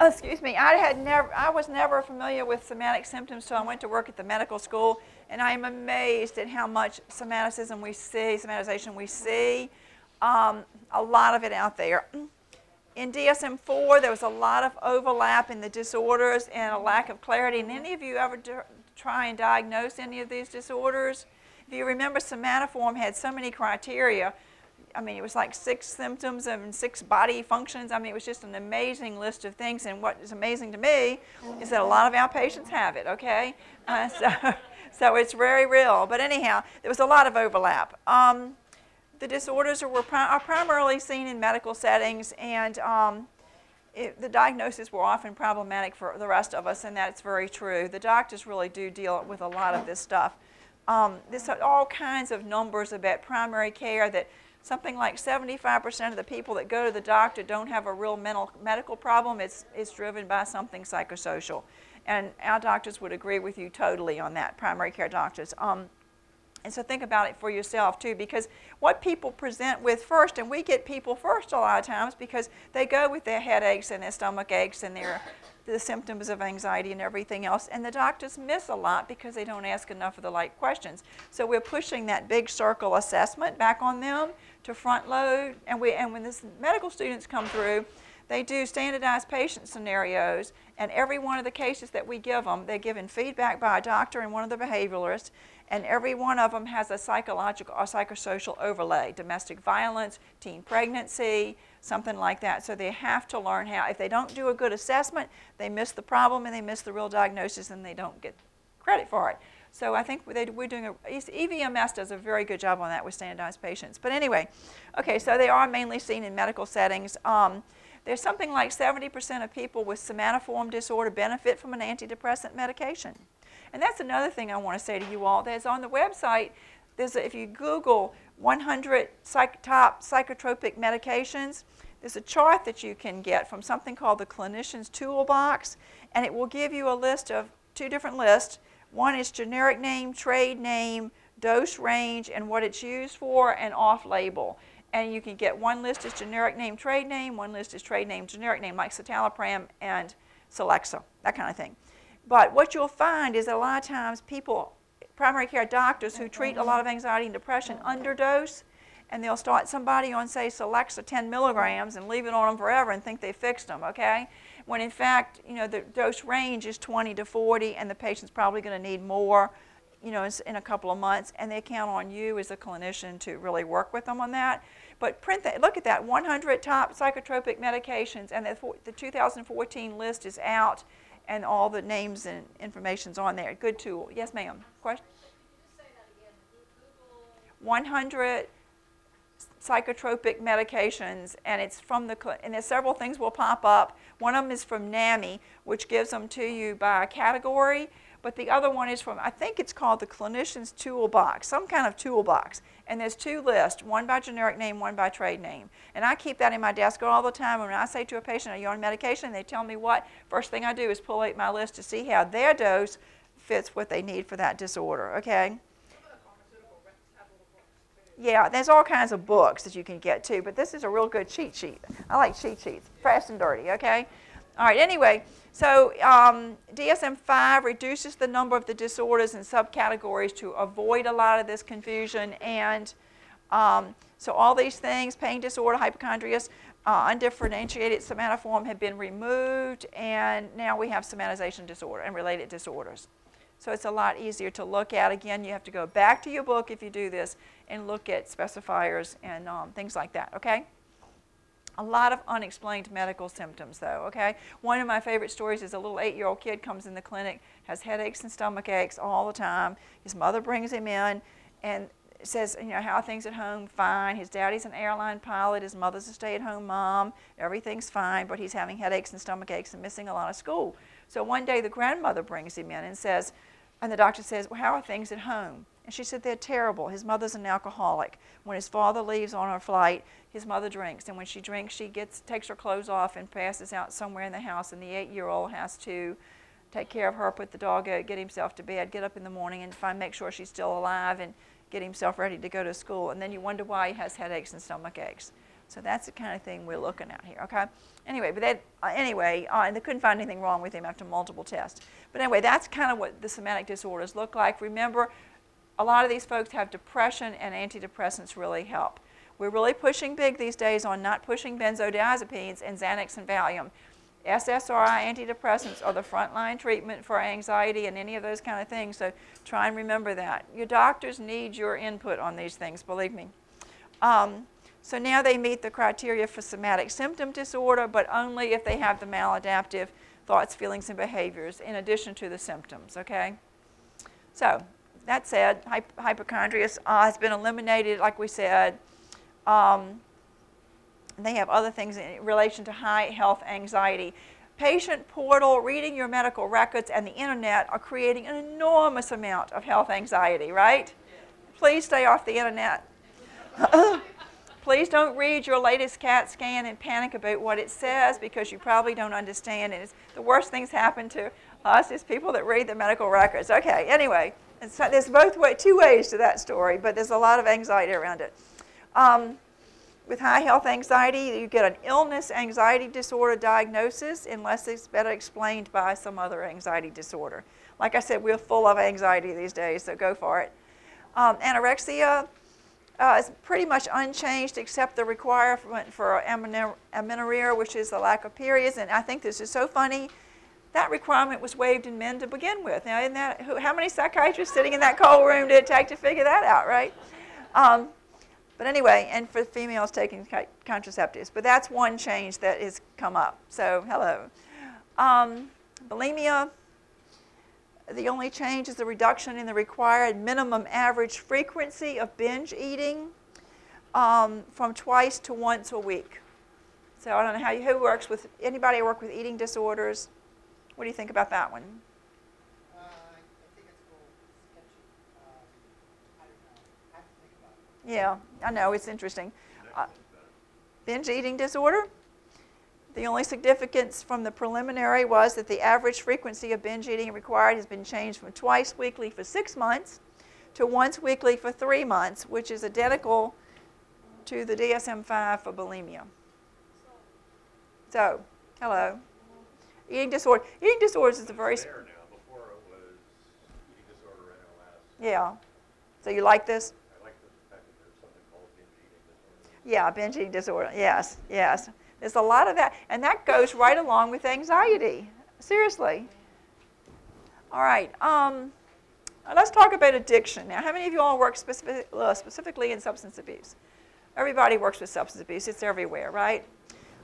Uh, excuse me. I had never. I was never familiar with somatic symptoms so I went to work at the medical school, and I am amazed at how much somaticism we see, somatization we see. Um, a lot of it out there. in DSM-4, there was a lot of overlap in the disorders and a lack of clarity. And any of you ever try and diagnose any of these disorders? If you remember, somatoform had so many criteria. I mean, it was like six symptoms and six body functions. I mean, it was just an amazing list of things. And what is amazing to me is that a lot of our patients have it, okay? Uh, so, so it's very real. But anyhow, there was a lot of overlap. Um, the disorders were pri- are primarily seen in medical settings, and um, it, the diagnoses were often problematic for the rest of us, and that's very true. The doctors really do deal with a lot of this stuff. Um, there's all kinds of numbers about primary care that something like 75% of the people that go to the doctor don't have a real mental, medical problem. It's, it's driven by something psychosocial. And our doctors would agree with you totally on that, primary care doctors. Um, and so think about it for yourself too, because what people present with first, and we get people first a lot of times because they go with their headaches and their stomach aches and their the symptoms of anxiety and everything else, and the doctors miss a lot because they don't ask enough of the right questions. So we're pushing that big circle assessment back on them to front load, and we and when the medical students come through, they do standardized patient scenarios, and every one of the cases that we give them, they're given feedback by a doctor and one of the behavioralists, and every one of them has a psychological or psychosocial overlay domestic violence, teen pregnancy, something like that. So they have to learn how, if they don't do a good assessment, they miss the problem and they miss the real diagnosis and they don't get credit for it. So I think they, we're doing a, EVMS does a very good job on that with standardized patients. But anyway, okay, so they are mainly seen in medical settings. Um, there's something like 70% of people with somatoform disorder benefit from an antidepressant medication. And that's another thing I want to say to you all. There's on the website, there's a, if you Google 100 psych, top psychotropic medications, there's a chart that you can get from something called the Clinician's Toolbox, and it will give you a list of two different lists. One is generic name, trade name, dose range, and what it's used for, and off-label. And you can get one list is generic name, trade name, one list is trade name, generic name, like citalopram and Celexa, that kind of thing. But what you'll find is that a lot of times people, primary care doctors who treat a lot of anxiety and depression oh, underdose, and they'll start somebody on, say, Celexa 10 milligrams and leave it on them forever and think they fixed them, okay? When in fact, you know, the dose range is 20 to 40, and the patient's probably going to need more, you know, in a couple of months, and they count on you as a clinician to really work with them on that. But print that, look at that, 100 top psychotropic medications, and the, the 2014 list is out and all the names and information's on there. Good tool. Yes, ma'am. Question? 100 psychotropic medications, and it's from the and there's several things will pop up. One of them is from NAMI, which gives them to you by category, but the other one is from I think it's called the clinician's toolbox, some kind of toolbox, and there's two lists, one by generic name, one by trade name. And I keep that in my desk all the time. When I say to a patient, are you on medication? They tell me what. First thing I do is pull out my list to see how their dose fits what they need for that disorder, okay? Yeah, there's all kinds of books that you can get too, but this is a real good cheat sheet. I like cheat sheets, fast and dirty, okay? All right, anyway, so um, DSM-5 reduces the number of the disorders and subcategories to avoid a lot of this confusion. And um, so all these things, pain disorder, hypochondrias, uh, undifferentiated somatoform have been removed, and now we have somatization disorder and related disorders. So it's a lot easier to look at. Again, you have to go back to your book if you do this and look at specifiers and um, things like that, okay? A lot of unexplained medical symptoms, though, okay? One of my favorite stories is a little eight year old kid comes in the clinic, has headaches and stomach aches all the time. His mother brings him in and says, you know, how are things at home? Fine. His daddy's an airline pilot, his mother's a stay at home mom. Everything's fine, but he's having headaches and stomach aches and missing a lot of school. So one day the grandmother brings him in and says, and the doctor says, well, how are things at home? And she said, they're terrible. His mother's an alcoholic. When his father leaves on a flight, his mother drinks. And when she drinks, she gets, takes her clothes off and passes out somewhere in the house. And the eight-year-old has to take care of her, put the dog out, get himself to bed, get up in the morning and find, make sure she's still alive and get himself ready to go to school. And then you wonder why he has headaches and stomach aches. So that's the kind of thing we're looking at here, okay? Anyway, but that, uh, anyway, uh, and they couldn't find anything wrong with him after multiple tests. But anyway, that's kind of what the somatic disorders look like. Remember, a lot of these folks have depression and antidepressants really help. We're really pushing big these days on not pushing benzodiazepines and Xanax and Valium. SSRI antidepressants are the frontline treatment for anxiety and any of those kind of things, so try and remember that. Your doctors need your input on these things, believe me. Um, so now they meet the criteria for somatic symptom disorder, but only if they have the maladaptive thoughts, feelings, and behaviors in addition to the symptoms, okay? So, that said, hypochondria uh, has been eliminated, like we said. Um, they have other things in relation to high health anxiety. Patient portal, reading your medical records, and the internet are creating an enormous amount of health anxiety, right? Please stay off the internet. Please don't read your latest CAT scan and panic about what it says because you probably don't understand it. It's the worst things happen to us is people that read the medical records. Okay, anyway, so there's both way, two ways to that story, but there's a lot of anxiety around it. Um, with high health anxiety, you get an illness anxiety disorder diagnosis unless it's better explained by some other anxiety disorder. Like I said, we're full of anxiety these days, so go for it. Um, anorexia uh, is pretty much unchanged except the requirement for amenorrhea, which is the lack of periods. And I think this is so funny. That requirement was waived in men to begin with. Now, that, who, how many psychiatrists sitting in that cold room did it take to figure that out, right? Um, but anyway, and for females taking contraceptives. But that's one change that has come up. So, hello. Um, bulimia, the only change is the reduction in the required minimum average frequency of binge eating um, from twice to once a week. So I don't know how you, who works with, anybody work with eating disorders? What do you think about that one? Yeah, I know, it's interesting. Uh, binge eating disorder. The only significance from the preliminary was that the average frequency of binge eating required has been changed from twice weekly for six months to once weekly for three months, which is identical to the DSM-5 for bulimia. So, hello. Eating disorder. Eating disorders is a very. Now. Before it was eating disorder Yeah. So you like this? Yeah, binge eating disorder. Yes, yes. There's a lot of that. And that goes right along with anxiety. Seriously. All right. Um, let's talk about addiction. Now, how many of you all work specific, uh, specifically in substance abuse? Everybody works with substance abuse. It's everywhere, right?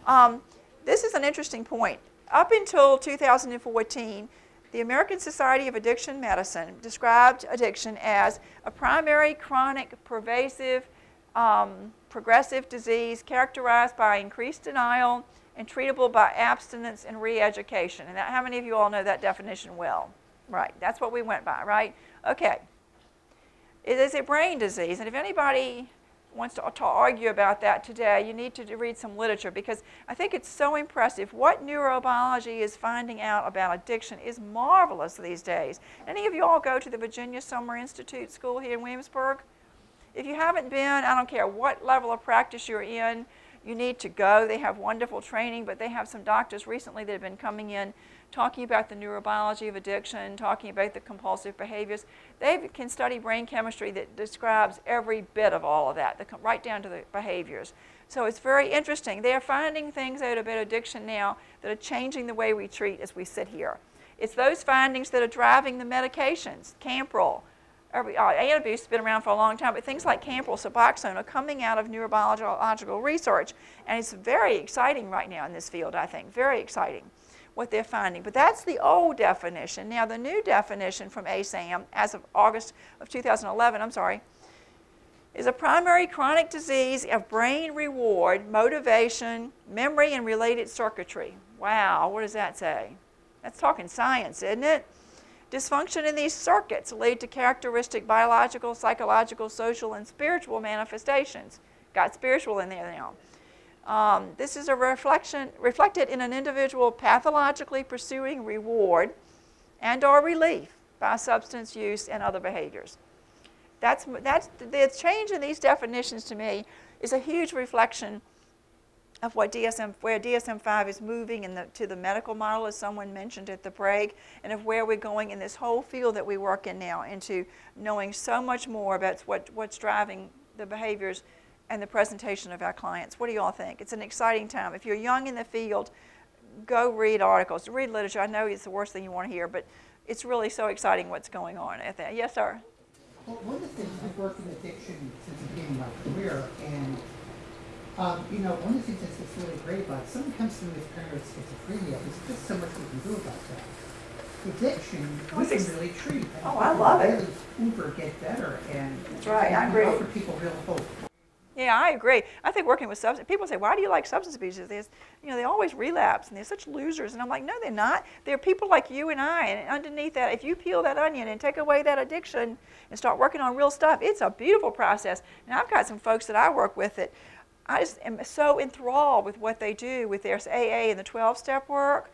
Um, this is an interesting point. Up until 2014, the American Society of Addiction Medicine described addiction as a primary, chronic, pervasive, um, progressive disease characterized by increased denial and treatable by abstinence and re-education. And that, how many of you all know that definition well? Right, that's what we went by, right? Okay. It is a brain disease, and if anybody wants to, argue about that today, you need to read some literature because I think it's so impressive. What neurobiology is finding out about addiction is marvelous these days. Any of you all go to the Virginia Summer Institute School here in Williamsburg? If you haven't been, I don't care what level of practice you're in, you need to go. They have wonderful training, but they have some doctors recently that have been coming in talking about the neurobiology of addiction, talking about the compulsive behaviors. They can study brain chemistry that describes every bit of all of that, right down to the behaviors. So it's very interesting. They are finding things out about addiction now that are changing the way we treat as we sit here. It's those findings that are driving the medications, Campral, uh, antabuse has been around for a long time, but things like Campral, Suboxone are coming out of neurobiological research, and it's very exciting right now in this field, I think, very exciting what they're finding. But that's the old definition. Now, the new definition from ASAM, as of August of 2011, I'm sorry, is a primary chronic disease of brain reward, motivation, memory, and related circuitry. Wow, what does that say? That's talking science, isn't it? Dysfunction in these circuits lead to characteristic biological, psychological, social, and spiritual manifestations. Got spiritual in there now. Um, this is a reflection reflected in an individual pathologically pursuing reward and or relief by substance use and other behaviors. That's, that's the change in these definitions to me is a huge reflection of what DSM, where DSM-5 is moving in the, to the medical model, as someone mentioned at the break, and of where we're going in this whole field that we work in now into knowing so much more about what, what's driving the behaviors and the presentation of our clients. What do you all think? It's an exciting time. If you're young in the field, go read articles, read literature. I know it's the worst thing you want to hear, but it's really so exciting what's going on at that. Yes, sir. Well, one of the things I've worked in addiction since the beginning of my career, and um, you know, one of the things that's really great about it, someone comes to me with paranoid schizophrenia, there's just so much we can do about that. Addiction, we can is- really treat. and Oh, I love it. Really uber get better and. That's right, I agree. Offer people real hope. Yeah, I agree. I think working with substance people say, "Why do you like substance abusers?" They, you know, they always relapse and they're such losers. And I'm like, "No, they're not. They're people like you and I. And underneath that, if you peel that onion and take away that addiction and start working on real stuff, it's a beautiful process." And I've got some folks that I work with that I just am so enthralled with what they do with their AA and the 12-step work.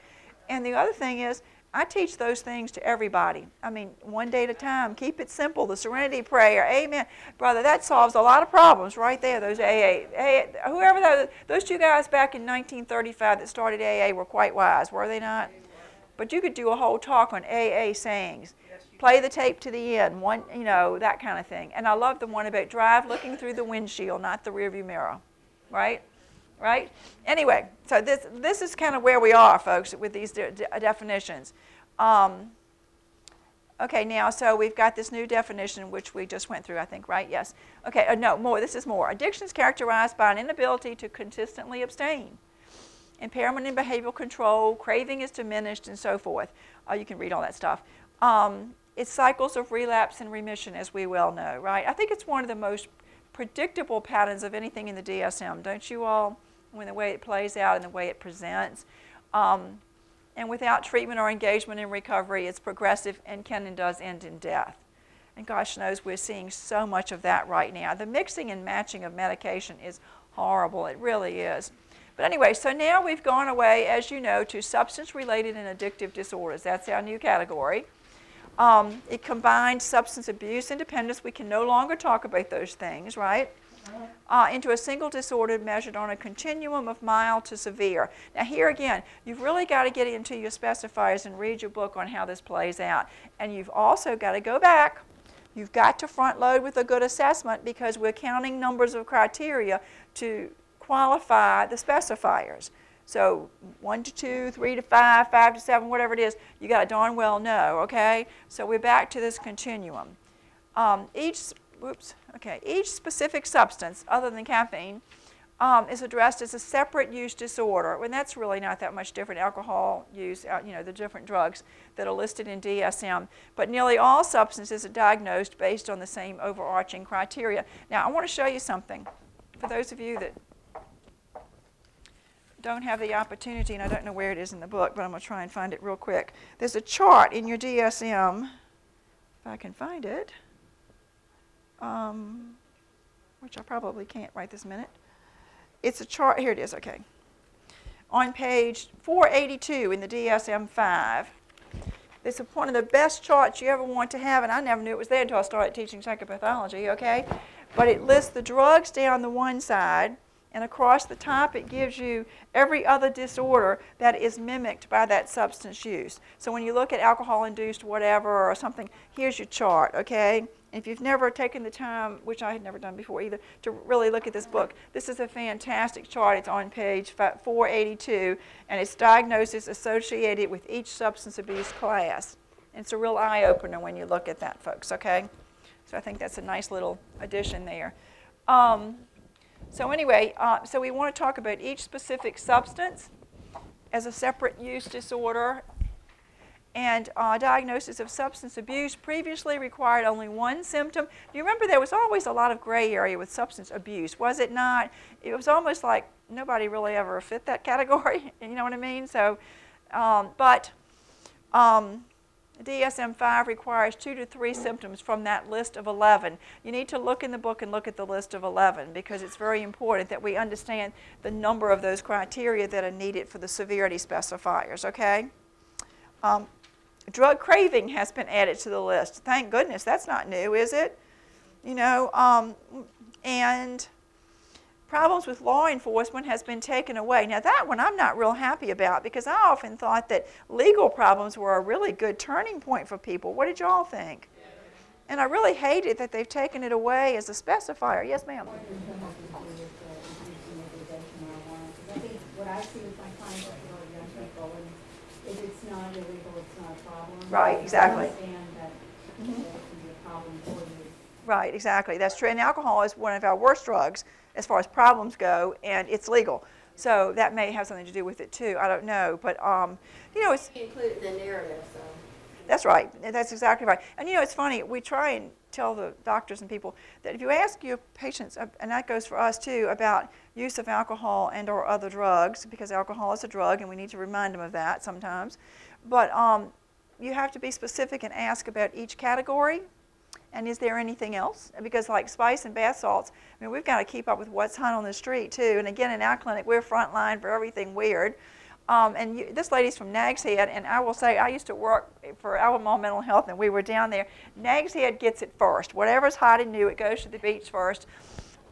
And the other thing is, I teach those things to everybody. I mean, one day at a time. Keep it simple. The Serenity Prayer. Amen. Brother, that solves a lot of problems right there. Those AA. AA whoever those, those two guys back in 1935 that started AA were quite wise, were they not? But you could do a whole talk on AA sayings. Play the tape to the end, one, you know, that kind of thing. And I love the one about drive looking through the windshield, not the rearview mirror. Right? Right? Anyway, so this, this is kind of where we are, folks, with these de de definitions. Um, okay, now, so we've got this new definition, which we just went through, I think, right? Yes. Okay, uh, no, more. This is more. Addiction is characterized by an inability to consistently abstain, impairment in behavioral control, craving is diminished, and so forth. Uh, you can read all that stuff. Um, it's cycles of relapse and remission, as we well know, right? I think it's one of the most predictable patterns of anything in the DSM, don't you all? When the way it plays out and the way it presents. Um, and without treatment or engagement in recovery, it's progressive and can and does end in death. And gosh knows we're seeing so much of that right now. The mixing and matching of medication is horrible. It really is. But anyway, so now we've gone away, as you know, to substance related and addictive disorders. That's our new category. Um, it combines substance abuse and dependence. We can no longer talk about those things, right? Uh, into a single disorder measured on a continuum of mild to severe. Now, here again, you've really got to get into your specifiers and read your book on how this plays out. And you've also got to go back. You've got to front load with a good assessment because we're counting numbers of criteria to qualify the specifiers. So one to two, three to five, five to seven, whatever it is, you got to darn well know, okay? So we're back to this continuum. Um, each, whoops, okay, each specific substance, other than caffeine, um, is addressed as a separate use disorder, and that's really not that much different. Alcohol use, uh, you know, the different drugs that are listed in DSM, but nearly all substances are diagnosed based on the same overarching criteria. Now, I want to show you something. For those of you that don't have the opportunity, and I don't know where it is in the book, but I'm going to try and find it real quick. There's a chart in your DSM, if I can find it, um, which I probably can't right this minute. It's a chart, here it is, okay. On page 482 in the DSM 5, it's one of the best charts you ever want to have, and I never knew it was there until I started teaching psychopathology, okay? But it lists the drugs down the one side, and across the top it gives you every other disorder that is mimicked by that substance use. So when you look at alcohol-induced whatever or something, here's your chart, okay? If you've never taken the time, which I had never done before either, to really look at this book, this is a fantastic chart. It's on page 482, and it's diagnosis associated with each substance abuse class. And it's a real eye-opener when you look at that, folks, okay? So I think that's a nice little addition there. Um, so anyway, uh, so we want to talk about each specific substance as a separate use disorder. And uh, diagnosis of substance abuse previously required only one symptom. Do you remember there was always a lot of gray area with substance abuse, was it not? It was almost like nobody really ever fit that category, you know what I mean? So, um, but um, DSM-5 requires two to three symptoms from that list of 11. You need to look in the book and look at the list of 11 because it's very important that we understand the number of those criteria that are needed for the severity specifiers, okay? Um, Drug craving has been added to the list. Thank goodness, that's not new, is it? You know, um, and problems with law enforcement has been taken away. Now that one I'm not real happy about because I often thought that legal problems were a really good turning point for people. What did y'all think? And I really hate it that they've taken it away as a specifier. Yes, ma'am. What I see with my clients are young people, and if it's not really a exactly. Right, exactly. That's true. And alcohol is one of our worst drugs as far as problems go, and it's legal. So that may have something to do with it too. I don't know, but um, you know, it's Include the narrative, so. That's right. That's exactly right. And you know, it's funny. We try and tell the doctors and people that if you ask your patients, uh, and that goes for us too, about use of alcohol and or other drugs, because alcohol is a drug, and we need to remind them of that sometimes. But um, you have to be specific and ask about each category. And is there anything else? Because like spice and bath salts, I mean, we've got to keep up with what's hot on the street too. And again, in our clinic, we're frontline for everything weird. Um, and you, this lady's from Nag's Head, and I will say I used to work for Albemarle Mental Health, and we were down there. Nag's Head gets it first. Whatever's hot and new, it goes to the beach first.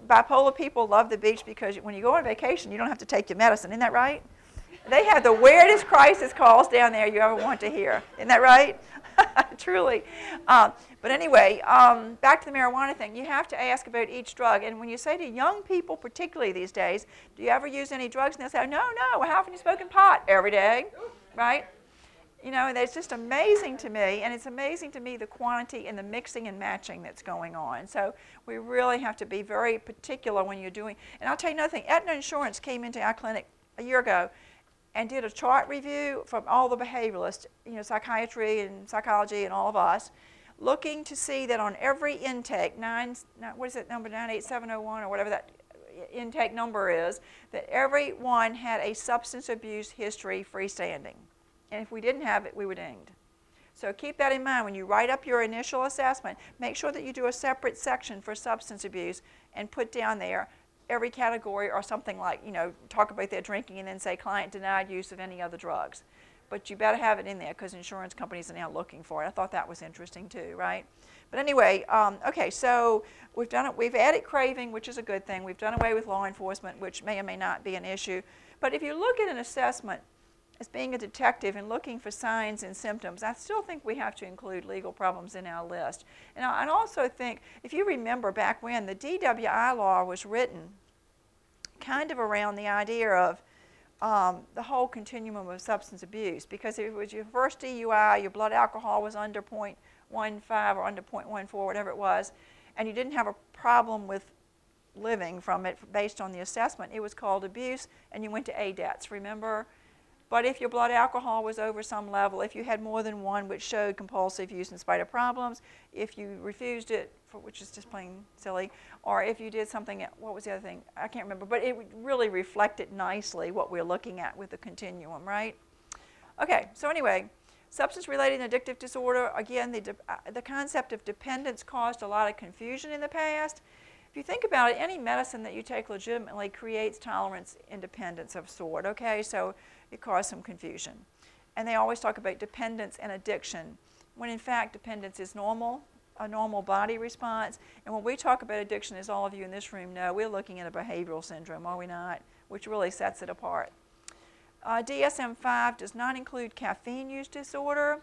Bipolar people love the beach because when you go on vacation, you don't have to take your medicine. Isn't that right? They have the weirdest crisis calls down there you ever want to hear. Isn't that right? Truly. Um, but anyway, um, back to the marijuana thing. You have to ask about each drug. And when you say to young people, particularly these days, do you ever use any drugs? And they'll say, no, no. How often you smoking pot? Every day. Right? You know, and it's just amazing to me, and it's amazing to me the quantity and the mixing and matching that's going on. So we really have to be very particular when you're doing. And I'll tell you another thing. Aetna Insurance came into our clinic a year ago and did a chart review from all the behavioralists, you know, psychiatry and psychology and all of us, looking to see that on every intake, nine, what is it, number 98701 or whatever that uh, intake number is, that everyone had a substance abuse history freestanding. And if we didn't have it, we were dinged. So keep that in mind when you write up your initial assessment. Make sure that you do a separate section for substance abuse and put down there every category or something like, you know, talk about their drinking and then say client denied use of any other drugs. But you better have it in there because insurance companies are now looking for it. I thought that was interesting too, right? But anyway, um, okay, so we've done it. We've added craving, which is a good thing. We've done away with law enforcement, which may or may not be an issue. But if you look at an assessment as being a detective and looking for signs and symptoms, I still think we have to include legal problems in our list. And I also think, if you remember back when the DWI law was written, kind of around the idea of um, the whole continuum of substance abuse. Because if it was your first DUI, your blood alcohol was under 0.15 or under 0.14, whatever it was, and you didn't have a problem with living from it based on the assessment, it was called abuse, and you went to ADETS, remember? But if your blood alcohol was over some level, if you had more than one which showed compulsive use in spite of problems, if you refused it, which is just plain silly, or if you did something, what was the other thing? I can't remember, but it really reflected nicely what we're looking at with the continuum, right? Okay, so anyway, substance-related addictive disorder, again, the, uh, the concept of dependence caused a lot of confusion in the past. If you think about it, any medicine that you take legitimately creates tolerance independence of sort, okay? So it caused some confusion. And they always talk about dependence and addiction, when in fact dependence is normal, a normal body response. And when we talk about addiction, as all of you in this room know, we're looking at a behavioral syndrome, are we not? Which really sets it apart. Uh, DSM-5 does not include caffeine use disorder,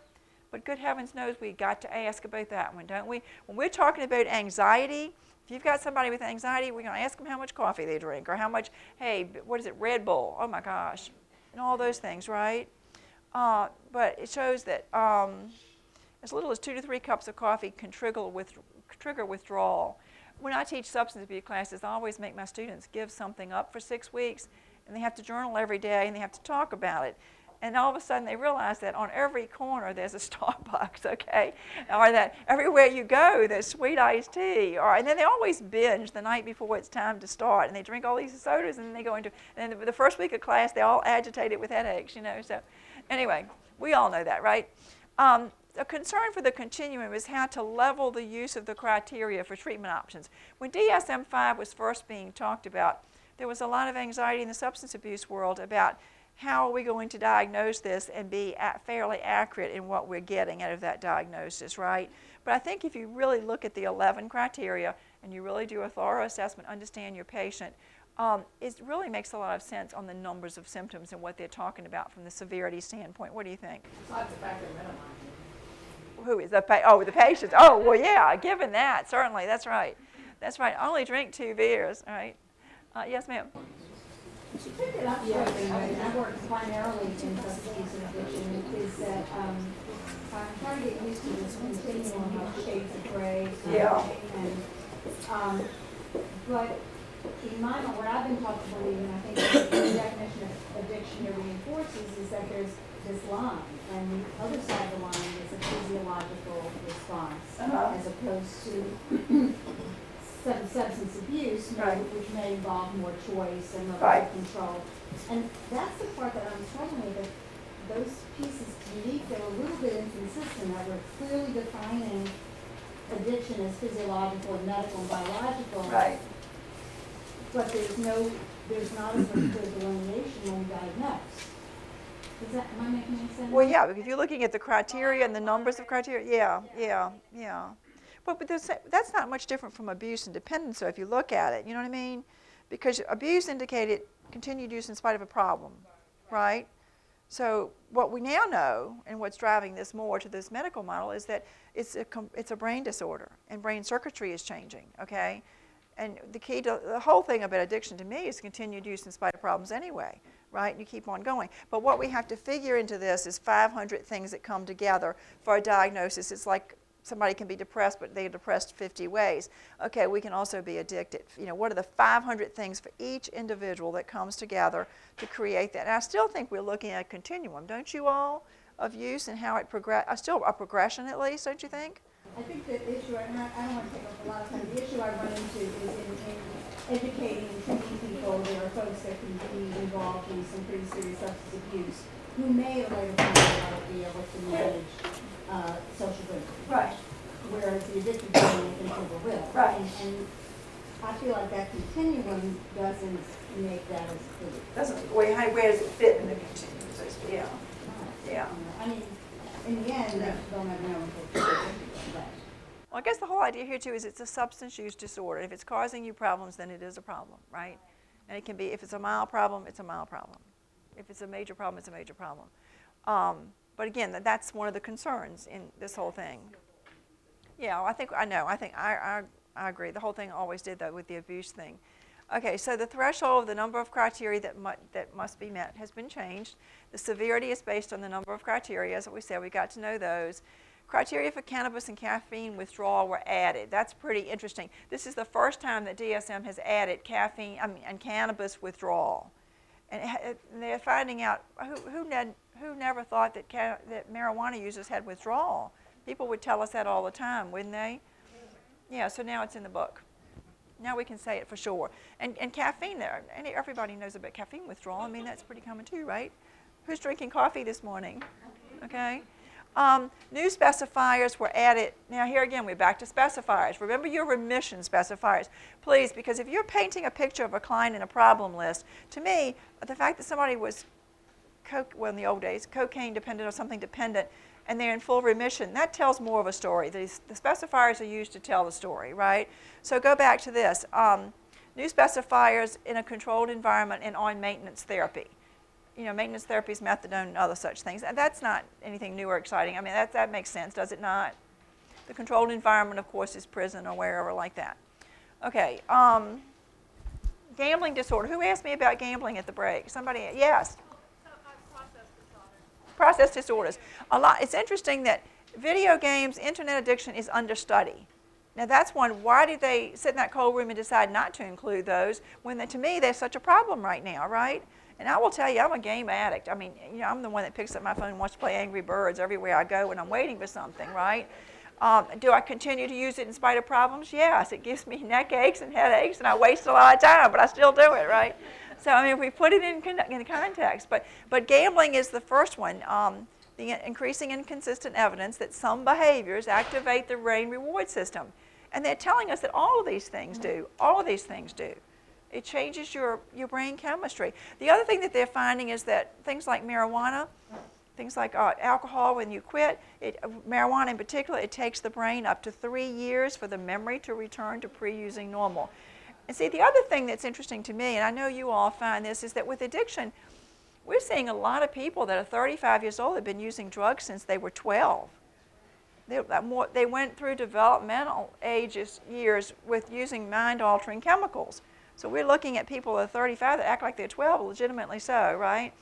but good heavens knows we got to ask about that one, don't we? When we're talking about anxiety, if you've got somebody with anxiety, we're going to ask them how much coffee they drink or how much, hey, what is it, Red Bull? Oh my gosh. And all those things, right? Uh, but it shows that um, as little as two to three cups of coffee can trigger, with, trigger withdrawal. When I teach substance abuse classes, I always make my students give something up for six weeks, and they have to journal every day, and they have to talk about it. And all of a sudden, they realize that on every corner there's a Starbucks, okay? Or that everywhere you go, there's sweet iced tea. Or, and then they always binge the night before it's time to start, and they drink all these sodas, and then they go into, and the first week of class, they're all agitated with headaches, you know? So, anyway, we all know that, right? Um, a concern for the continuum is how to level the use of the criteria for treatment options. When DSM-5 was first being talked about, there was a lot of anxiety in the substance abuse world about how are we going to diagnose this and be fairly accurate in what we're getting out of that diagnosis, right? But I think if you really look at the 11 criteria and you really do a thorough assessment, understand your patient, um, it really makes a lot of sense on the numbers of symptoms and what they're talking about from the severity standpoint. What do you think? The fact minimizing. Who is the pa- oh the patients? Oh well, yeah. Given that, certainly that's right. That's right. Only drink two beers, right? Uh, yes, ma'am. She picked it up quickly, and I work primarily in substance addiction, is that, um, I'm trying to get used to this continuum of shades of gray. Yeah. And, um, but in my, mind, what I've been taught to believe, and I think the definition of addiction here reinforces, is that there's this line, and the other side of the line is a physiological response, Uh-huh. as opposed to substance abuse, Right. which may involve more choice and more Right. control. And that's the part that I'm struggling with, that those pieces, to me, they're a little bit inconsistent, that we're clearly defining addiction as physiological and medical and biological. Right. But there's no, there's not as much delineation when we diagnose. Is that, am I making any sense? Well, yeah, because you're looking at the criteria and the numbers of criteria. Yeah, yeah, yeah. But, but that's not much different from abuse and dependence, so if you look at it, you know what I mean? Because abuse indicated continued use in spite of a problem, right? So what we now know, and what's driving this more to this medical model, is that it's a, it's a brain disorder, and brain circuitry is changing, okay? And the key to the whole thing about addiction to me is continued use in spite of problems anyway, right? You keep on going. But what we have to figure into this is 500 things that come together for a diagnosis. It's like somebody can be depressed, but they're depressed 50 ways. Okay, we can also be addicted. You know, what are the 500 things for each individual that comes together to create that? And I still think we're looking at a continuum, don't you all, of use and how it progress. I still a progression at least, don't you think? I think the issue, I, don't want to take up a lot of time, the issue I run into is in, in educating and treating people, there are folks that can be involved in some pretty serious substance abuse, who may later not be able to manage, uh, social good. Right. Whereas the addicted person can never will. Right. And, and I feel like that continuum doesn't make that as clear. Doesn't, where, where does it fit in the continuum? so to speak? Yeah. Yeah. I mean, in the end, they don't have no interpretation, but. Well, I guess the whole idea here too is it's a substance use disorder. If it's causing you problems, then it is a problem, right? And it can be, if it's a mild problem, it's a mild problem. If it's a major problem, it's a major problem. Um, but again, that- that's one of the concerns in this whole thing. Yeah, I think, I know, I think, I, I, I agree. The whole thing always did that with the abuse thing. Okay, so the threshold, of the number of criteria that, mu- that must be met has been changed. The severity is based on the number of criteria, as we said, we got to know those. Criteria for cannabis and caffeine withdrawal were added. That's pretty interesting. This is the first time that DSM has added caffeine I mean, and cannabis withdrawal. And, and they're finding out who, who, who never thought that, that marijuana users had withdrawal. People would tell us that all the time, wouldn't they? Yeah, so now it's in the book. Now we can say it for sure. And, and caffeine, there, and everybody knows about caffeine withdrawal. I mean, that's pretty common too, right? Who's drinking coffee this morning? Okay. Um, new specifiers were added. Now, here again, we're back to specifiers. Remember your remission specifiers, please, because if you're painting a picture of a client in a problem list, to me, the fact that somebody was, well, in the old days, cocaine dependent or something dependent, and they're in full remission, that tells more of a story. These, the specifiers are used to tell the story, right? So go back to this. Um, new specifiers in a controlled environment and on maintenance therapy you know, maintenance therapy is methadone and other such things. And that's not anything new or exciting. I mean, that, that makes sense, does it not? The controlled environment, of course, is prison or wherever like that. Okay, um, gambling disorder. Who asked me about gambling at the break? Somebody, yes. Process disorders. A lot. It's interesting that video games, internet addiction is under study. Now that's one. Why did they sit in that cold room and decide not to include those when, they, to me, they're such a problem right now, right? And I will tell you, I'm a game addict. I mean, you know, I'm the one that picks up my phone and wants to play Angry Birds everywhere I go when I'm waiting for something, right? Um, do I continue to use it in spite of problems? Yes. It gives me neck aches and headaches, and I waste a lot of time, but I still do it, right? So, I mean, if we put it in, in context, but, but gambling is the first one. Um, the increasing inconsistent evidence that some behaviors activate the brain reward system. And they're telling us that all of these things do. All of these things do. It changes your, your brain chemistry. The other thing that they're finding is that things like marijuana, things like uh, alcohol, when you quit, it, marijuana in particular, it takes the brain up to three years for the memory to return to pre-using normal. And see, the other thing that's interesting to me, and I know you all find this, is that with addiction, we're seeing a lot of people that are 35 years old have been using drugs since they were 12. They, more, they went through developmental ages years with using mind-altering chemicals. So we're looking at people that are 35 that act like they're 12, legitimately so, right?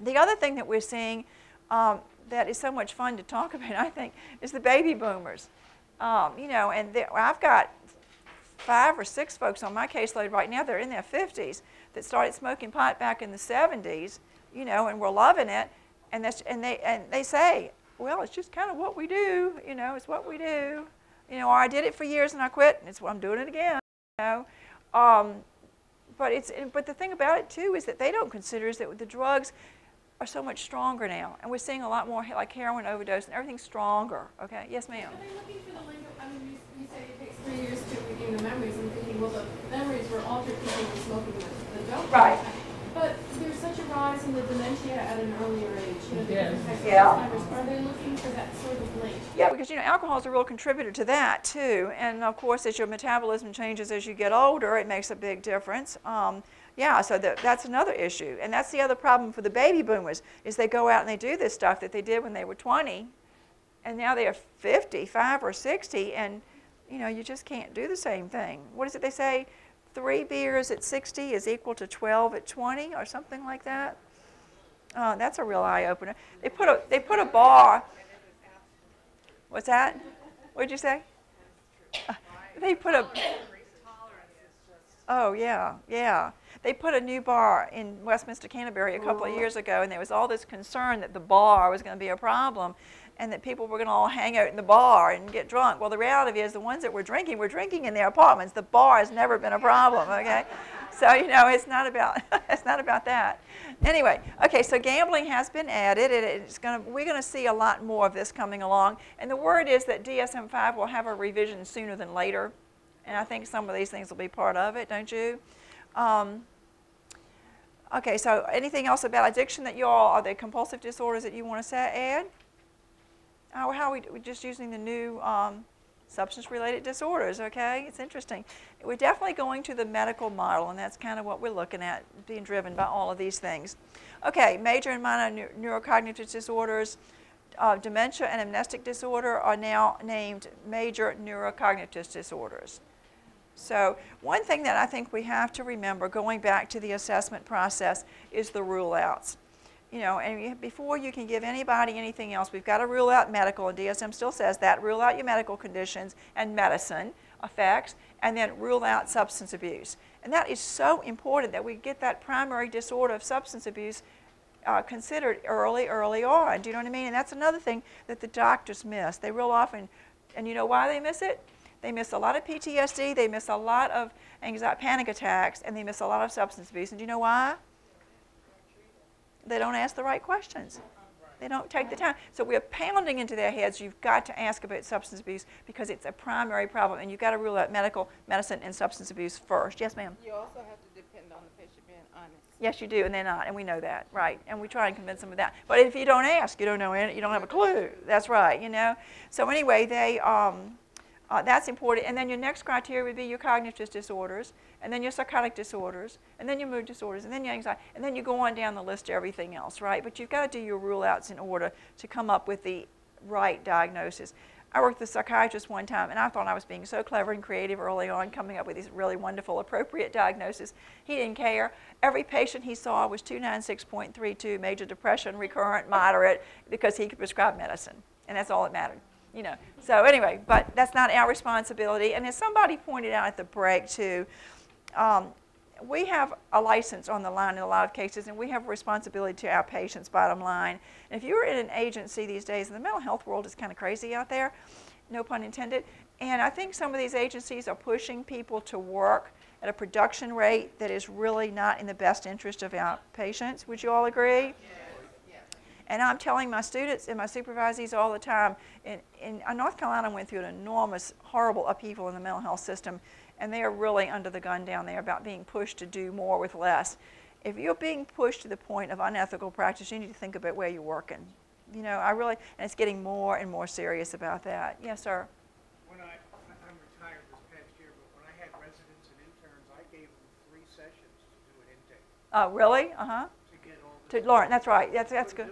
The other thing that we're seeing um, that is so much fun to talk about, I think, is the baby boomers. Um, you know, and I've got five or six folks on my caseload right now, they're in their 50s that started smoking pot back in the 70s, you know, and we're loving it. And, that's, and, they, and they say, well, it's just kind of what we do, you know, it's what we do. You know, or I did it for years and I quit, and it's I'm doing it again, you know. Um, but, it's, but the thing about it, too, is that they don't consider is that the drugs are so much stronger now. And we're seeing a lot more like heroin overdose and everything's stronger, okay? Yes, ma'am. Are they looking for the I mean, you, you say it takes three years to regain the memories, and thinking, well, the memories were altered because of smoking the, the dope. Right. But there's such a rise in the dementia at an earlier age, you know, Yes. different types of Yeah. Are they looking for that sort of link? Yeah, because you know alcohol is a real contributor to that too, and of course as your metabolism changes as you get older, it makes a big difference. Um, yeah, so that, that's another issue, and that's the other problem for the baby boomers is they go out and they do this stuff that they did when they were 20, and now they're 55 or 60, and you know you just can't do the same thing. What is it they say? Three beers at 60 is equal to 12 at 20, or something like that. Uh, that's a real eye opener. They put a they put a bar. What's that? What'd you say? Uh, They put a. Oh yeah, yeah. They put a new bar in Westminster, Canterbury a couple of years ago, and there was all this concern that the bar was going to be a problem, and that people were going to all hang out in the bar and get drunk. Well, the reality is, the ones that were drinking were drinking in their apartments. The bar has never been a problem. Okay, so you know it's not about it's not about that. Anyway, okay, so gambling has been added. It, it's going to we're going to see a lot more of this coming along, and the word is that DSM-5 will have a revision sooner than later, and I think some of these things will be part of it, don't you? Um, okay, so anything else about addiction that you all, are there compulsive disorders that you want to say, add? How are we, we're just using the new um, substance-related disorders, okay? It's interesting. We're definitely going to the medical model, and that's kind of what we're looking at, being driven by all of these things. Okay, major and minor neu- neurocognitive disorders, uh, dementia and amnestic disorder are now named major neurocognitive disorders. So one thing that I think we have to remember going back to the assessment process is the rule outs. You know, and before you can give anybody anything else, we've got to rule out medical, and DSM still says that, rule out your medical conditions and medicine effects, and then rule out substance abuse. And that is so important that we get that primary disorder of substance abuse uh, considered early, early on. Do you know what I mean? And that's another thing that the doctors miss. They real often, and you know why they miss it? They miss a lot of PTSD, they miss a lot of anxiety, panic attacks, and they miss a lot of substance abuse. And do you know why? They don't ask the right questions. They don't take the time. So we're pounding into their heads, you've got to ask about substance abuse because it's a primary problem, and you've got to rule out medical, medicine, and substance abuse first. Yes, ma'am? You also have to depend on the patient being honest. Yes, you do, and they're not, and we know that, right? And we try and convince them of that. But if you don't ask, you don't know you don't have a clue. That's right, you know. So anyway, they um, uh, that's important. And then your next criteria would be your cognitive disorders, and then your psychotic disorders, and then your mood disorders, and then your anxiety, and then you go on down the list to everything else, right? But you've got to do your rule outs in order to come up with the right diagnosis. I worked with a psychiatrist one time, and I thought I was being so clever and creative early on, coming up with these really wonderful, appropriate diagnoses. He didn't care. Every patient he saw was 296.32, major depression, recurrent, moderate, because he could prescribe medicine, and that's all that mattered. You know. So anyway, but that's not our responsibility. And as somebody pointed out at the break too, um, we have a license on the line in a lot of cases, and we have a responsibility to our patients, bottom line. And if you're in an agency these days, and the mental health world is kind of crazy out there, no pun intended, and I think some of these agencies are pushing people to work at a production rate that is really not in the best interest of our patients. Would you all agree? And I'm telling my students and my supervisees all the time, in, in uh, North Carolina went through an enormous, horrible upheaval in the mental health system, and they are really under the gun down there about being pushed to do more with less. If you're being pushed to the point of unethical practice, you need to think about where you're working. You know, I really, and it's getting more and more serious about that. Yes, sir. When I, I'm retired this past year, but when I had residents and interns, I gave them three sessions to do an intake, Uh, really? Uh huh. to get all To. Lauren, that's right. That's that's good.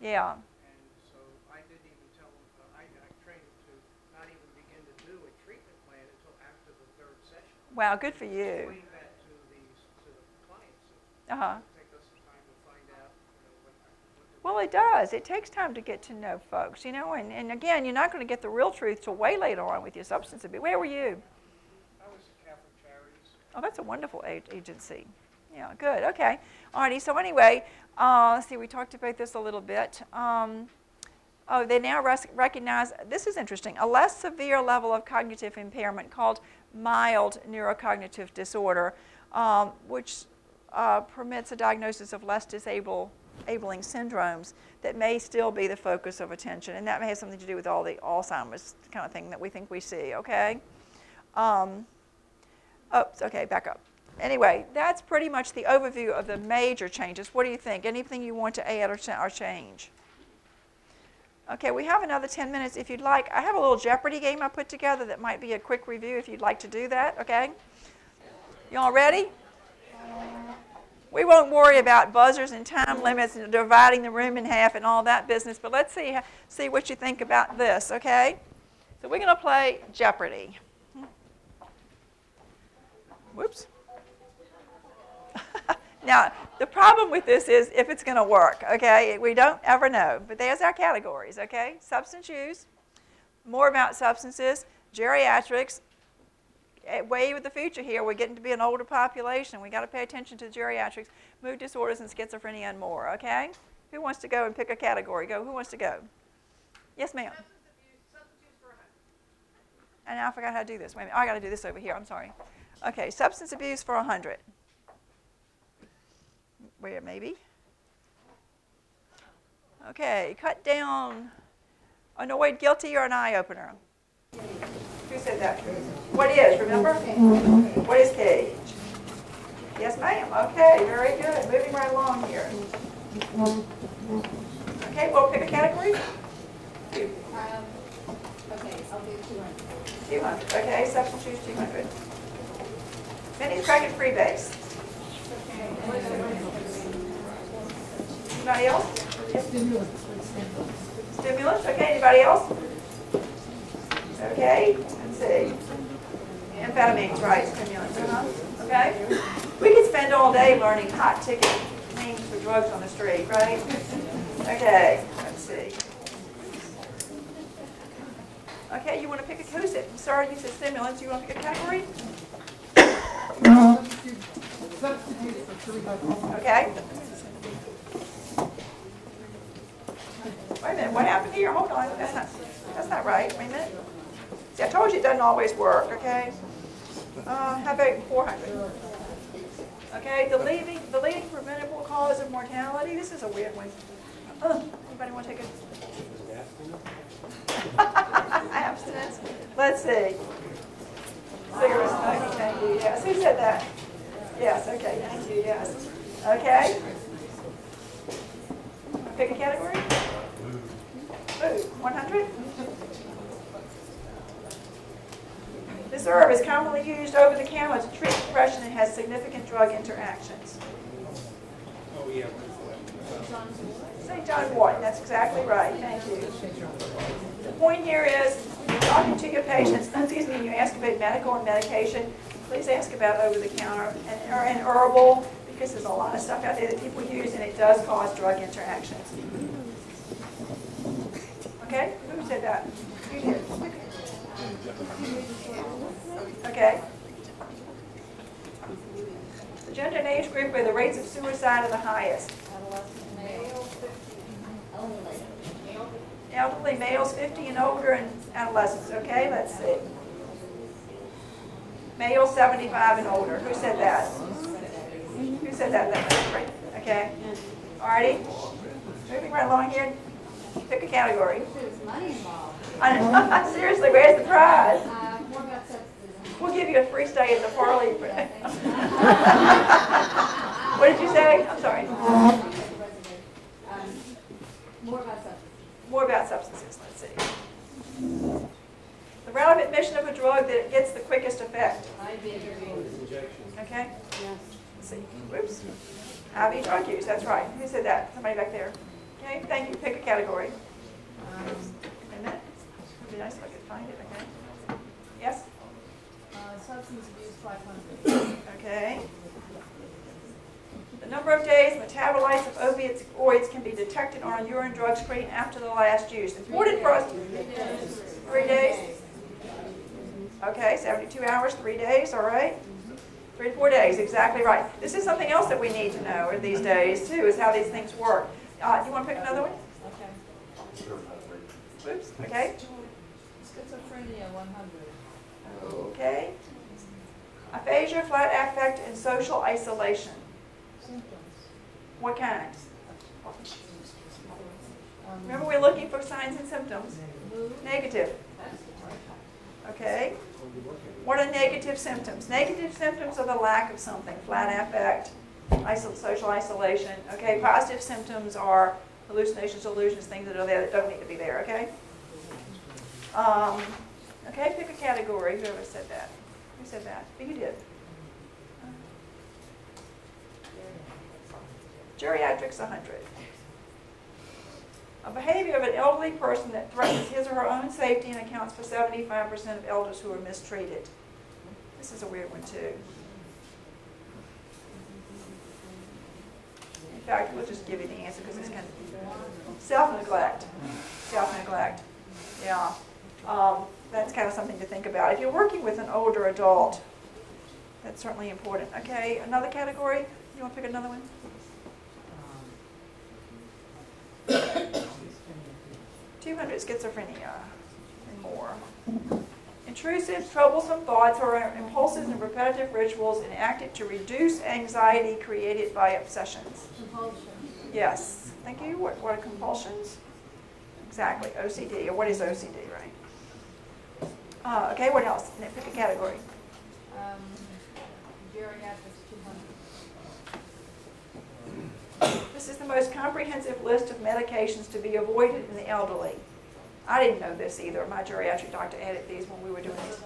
Yeah. And so I didn't even tell them, uh, I, I trained to not even begin to do a treatment plan until after the third session. Wow, good for you. explain that to the, to the clients. Uh-huh. Take us some time to find out, you know, what, what the Well, it does. It takes time to get to know folks, you know, and, and again, you're not going to get the real truth till way later on with your substance abuse. Where were you? I was at Catholic Charities. Oh, that's a wonderful agency. Yeah, good. Okay. Alrighty. So anyway, uh, let's see. We talked about this a little bit. Um, oh, they now recognize. This is interesting. A less severe level of cognitive impairment called mild neurocognitive disorder, um, which uh, permits a diagnosis of less disabling syndromes that may still be the focus of attention, and that may have something to do with all the Alzheimer's kind of thing that we think we see. Okay. Um, Oops, okay, back up. Anyway, that's pretty much the overview of the major changes. What do you think? Anything you want to add or, cha- or change? Okay, we have another 10 minutes if you'd like. I have a little Jeopardy game I put together that might be a quick review if you'd like to do that, okay? You all ready? We won't worry about buzzers and time limits and dividing the room in half and all that business, but let's see, see what you think about this, okay? So we're going to play Jeopardy. Whoops. Now, the problem with this is if it's going to work, okay? We don't ever know. But there's our categories, okay? Substance use, more about substances, geriatrics. eh, Way with the future here, we're getting to be an older population. we got to pay attention to geriatrics, mood disorders, and schizophrenia, and more, okay? Who wants to go and pick a category? Go. Who wants to go? Yes, ma'am. And now I forgot how to do this. Wait a minute. I got to do this over here. I'm sorry. Okay, substance abuse for 100. Where, maybe? Okay, cut down, annoyed, guilty, or an eye opener? Who said that? What is, remember? What is cage? Yes, ma'am. Okay, very good. Moving right along here. Okay, well, pick a category. Um, okay, I'll do two hundred. 200. Okay, substance use 200. Minnie's cracking freebase. Anybody else? Stimulants, okay, anybody else? Okay, let's see. Amphetamines, right, stimulants, uh-huh, okay? We could spend all day learning hot ticket names for drugs on the street, right? Okay, let's see. Okay, you want to pick a, who said, sorry, you said stimulants, you want to pick a category? Substitute for Okay. Wait a minute, what happened here? Hold on, that's not, that's not right. Wait a minute. See, I told you it doesn't always work, okay? Uh, how about 400? Okay, the leading, the leading preventable cause of mortality, this is a weird one. Uh, Anybody want to take a? Abstinence? Let's see. Cigarettes, smoking, thank you, yes. Who said that? Yes, okay, thank you, yes. Okay. Pick a category? Food, 100? This herb is commonly used over the counter to treat depression and has significant drug interactions. Oh, yeah. St. John Wort, that's exactly right, thank you. The point here is, you're talking to your patients, excuse me, and you ask about medical and medication, please ask about over-the-counter and, and herbal, because there's a lot of stuff out there that people use and it does cause drug interactions. Okay, who said that? You did. Okay. The gender and age group where the rates of suicide are the highest. Elderly males 50 and older and adolescents, okay, let's see. Males 75 and older, who said that? Who said that? That's great, okay. Alrighty, moving right along here, pick a category. There's money involved. I know. Seriously, where's the prize? Uh, more about substances. We'll give you a free stay at the Farley. What did you say? I'm sorry. Um, more about substances. More about substances, let's see. The relevant mission of a drug that gets the quickest effect. Okay? Let's see. Whoops. IV drug use, that's right. Who said that? Somebody back there. Okay, thank you. Pick a category. Um, Wait a minute. It'd be nice if I could find it, okay? Yes? Uh, substance abuse, five hundred. Okay. The number of days metabolites of opioids can be detected on a urine drug screen after the last use. Important for us. Three days? Okay, 72 hours, three days, all right? Three to four days, exactly right. This is something else that we need to know these days, too, is how these things work. Uh, you want to pick another one? Okay. Oops, okay. Schizophrenia, one hundred. Okay. Aphasia, flat affect, and social isolation. Symptoms. What kinds? Remember, we're looking for signs and symptoms. Negative. Okay. What are negative symptoms? Negative symptoms are the lack of something, flat affect, isol- social isolation. Okay. Positive symptoms are hallucinations, illusions, things that are there that don't need to be there. Okay. Um, okay. Pick a category. Whoever said that. Who said that? You did. Geriatrics 100. A behavior of an elderly person that threatens his or her own safety and accounts for 75% of elders who are mistreated. This is a weird one, too. In fact, we'll just give you the answer because it's kind of self-neglect. Self-neglect. Yeah. Um, that's kind of something to think about. If you're working with an older adult, that's certainly important. Okay, another category? You want to pick another one? 200 schizophrenia and more. Intrusive, troublesome thoughts or impulsive and repetitive rituals enacted to reduce anxiety created by obsessions. compulsion. Yes. Thank you. What, what are compulsions? Exactly. OCD. Or what is OCD, right? Uh, okay, what else? Pick a category. Um, geriatrics, two hundred. This is the most comprehensive list of medications to be avoided in the elderly. I didn't know this either. My geriatric doctor added these when we were doing this.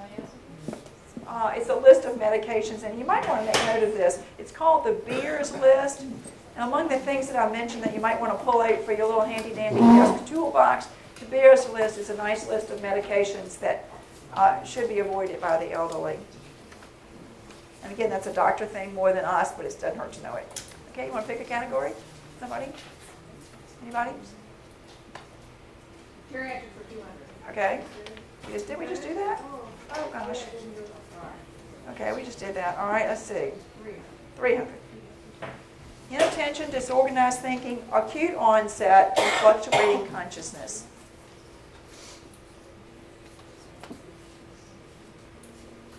Uh, it's a list of medications, and you might want to make note of this. It's called the Beers List. And among the things that I mentioned that you might want to pull out for your little handy-dandy desk toolbox, the Beers List is a nice list of medications that uh, should be avoided by the elderly. And again, that's a doctor thing more than us, but it doesn't hurt to know it. Okay, you want to pick a category? Somebody? Anybody? Geriatric for two hundred. Okay. We just, did we just do that? Oh, gosh. Okay, we just did that. All right, let's see. 300. Inattention, disorganized thinking, acute onset, and fluctuating consciousness.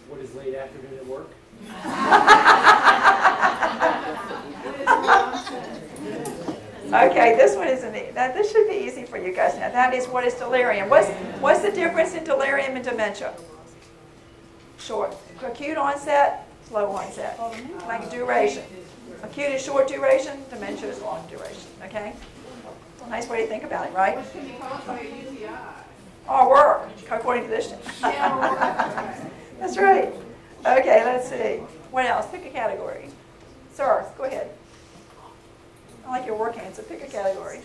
What is late afternoon at work? Okay, this one isn't, that, this should be easy for you guys now. That is, what is delirium? What's, what's the difference in delirium and dementia? Short. Acute onset, slow onset. Like duration. Acute is short duration, dementia is long duration, okay? Nice way to think about it, right? Or work, according to this. That's right. Okay, let's see. What else? Pick a category. Sir, go ahead. I like your work answer. Pick a category.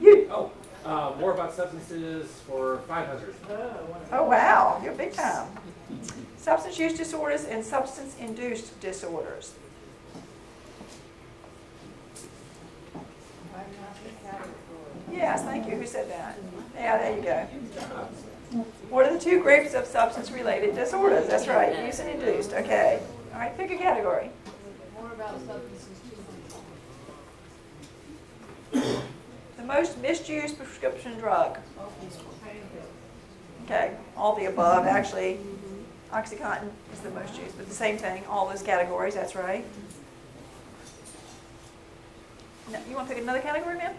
You. Oh, uh, more about substances for 500. Oh, wow. You're big time. Substance use disorders and substance-induced disorders. Yes, thank you. Who said that? Yeah, there you go. What are the two groups of substance-related disorders? That's right. Use and induced. Okay. All right, pick a category. More about substances, two hundred. The most misused prescription drug. Okay, all the above, actually. OxyContin is the most used, but the same thing, all those categories, that's right. No, you want to pick another category, ma'am?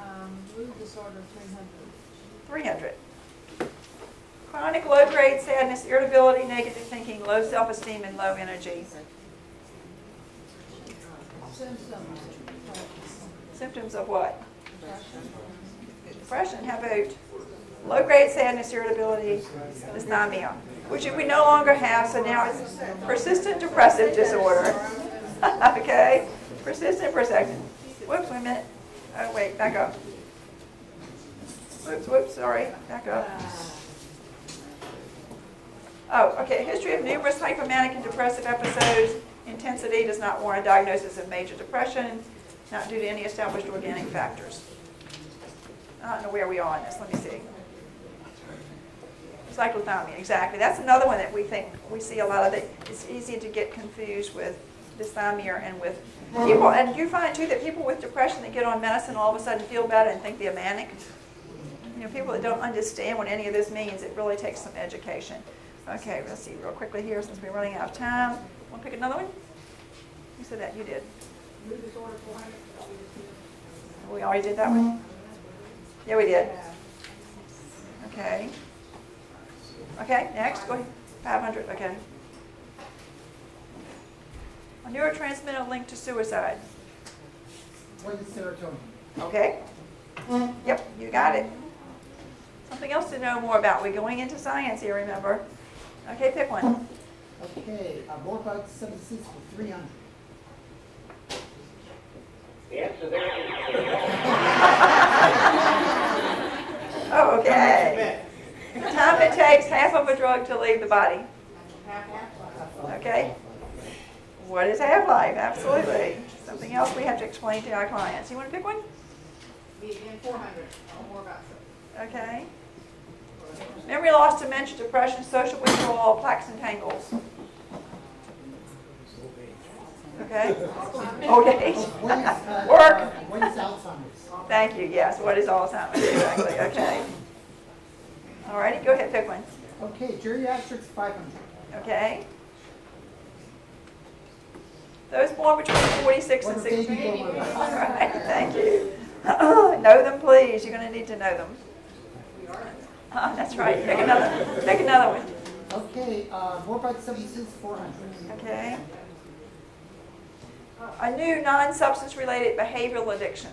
Um, mood disorder, three hundred. 300. Chronic low-grade sadness, irritability, negative thinking, low self-esteem, and low energy. Symptoms, Symptoms of what? depression. How about low-grade sadness, irritability, dysthymia, which we no longer have, so now it's persistent depressive disorder. okay? Persistent persistent. Whoops, wait a minute. Oh, wait, back up. Whoops, whoops, sorry, back up. Oh, okay, history of numerous hypomanic and depressive episodes. Intensity does not warrant diagnosis of major depression, not due to any established organic factors. I don't know where we are on this, let me see. Cyclothymia, exactly. That's another one that we think, we see a lot of it. It's easy to get confused with dysthymia and with people, and you find too that people with depression that get on medicine all of a sudden feel better and think they're manic. You know, people that don't understand what any of this means, it really takes some education. Okay, let's see real quickly here since we're running out of time. Want to pick another one? You said that, you did. We already did that one? Yeah, we did. Okay. Okay, next, go ahead. 500, okay. A neurotransmitter linked to suicide. What is serotonin? Okay. Yep, you got it. Something else to know more about. We're going into science here, remember. Okay, pick one. Okay, uh, aborpag 76 for 300. The Okay. Time it takes half of a drug to leave the body. Okay? What is half-life? Absolutely. Something else we have to explain to our clients. You want to pick one? Median 400 about. Okay. Memory loss, dementia, depression, social withdrawal, plaques and tangles. Okay. Old age. What is, uh, Work. What is Alzheimer's? Thank you. Yes. What is Alzheimer's? Exactly. Okay. All righty. Go ahead. Pick one. Okay, geriatrics five hundred. Okay. Those born between 46 What and are 60. All right. Thank you. know them, please. You're going to need to know them. Uh, that's right. Pick another. Pick another one. Okay, uh, substances four hundred. Okay. A new non-substance related behavioral addiction.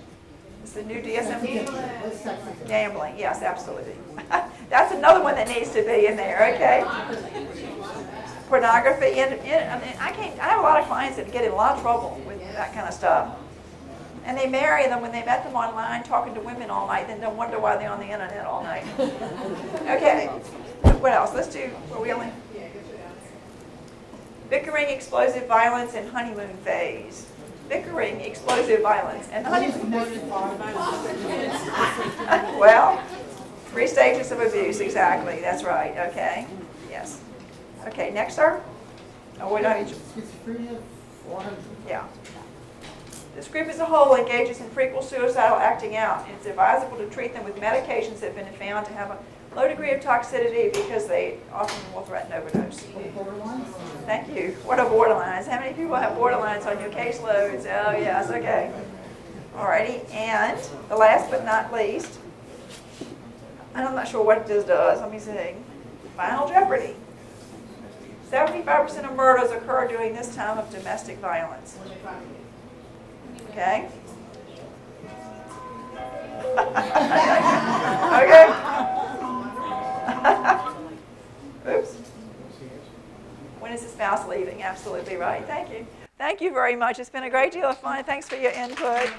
It's the new DSM. Gambling, yes, absolutely. That's another one that needs to be in there, okay? Pornography, I can't, I have a lot of clients that get in a lot of trouble with that kind of stuff. And they marry them when they met them online, talking to women all night, then don't wonder why they're on the internet all night. Okay, what else? Let's do, are we only? Bickering, explosive violence, and honeymoon phase. Bickering, explosive violence, and honeymoon. Well, three stages of abuse, exactly, that's right, okay, yes. Okay, next, sir? Oh, we don't need, Schizophrenia, yeah. This group as a whole engages in frequent suicidal acting out. and It's advisable to treat them with medications that have been found to have a low degree of toxicity because they often will threaten overdose. Borderlines? Thank you. What are borderlines? How many people have borderlines on your caseloads? Oh, yes, okay. Alrighty, and the last but not least, I'm not sure what this does, let me see. Final Jeopardy. Seventy-five percent of murders occur during this time of domestic violence. Okay? Okay? Oops. When is this spouse leaving? Absolutely right. Thank you. Thank you very much. It's been a great deal of fun. Thanks for your input.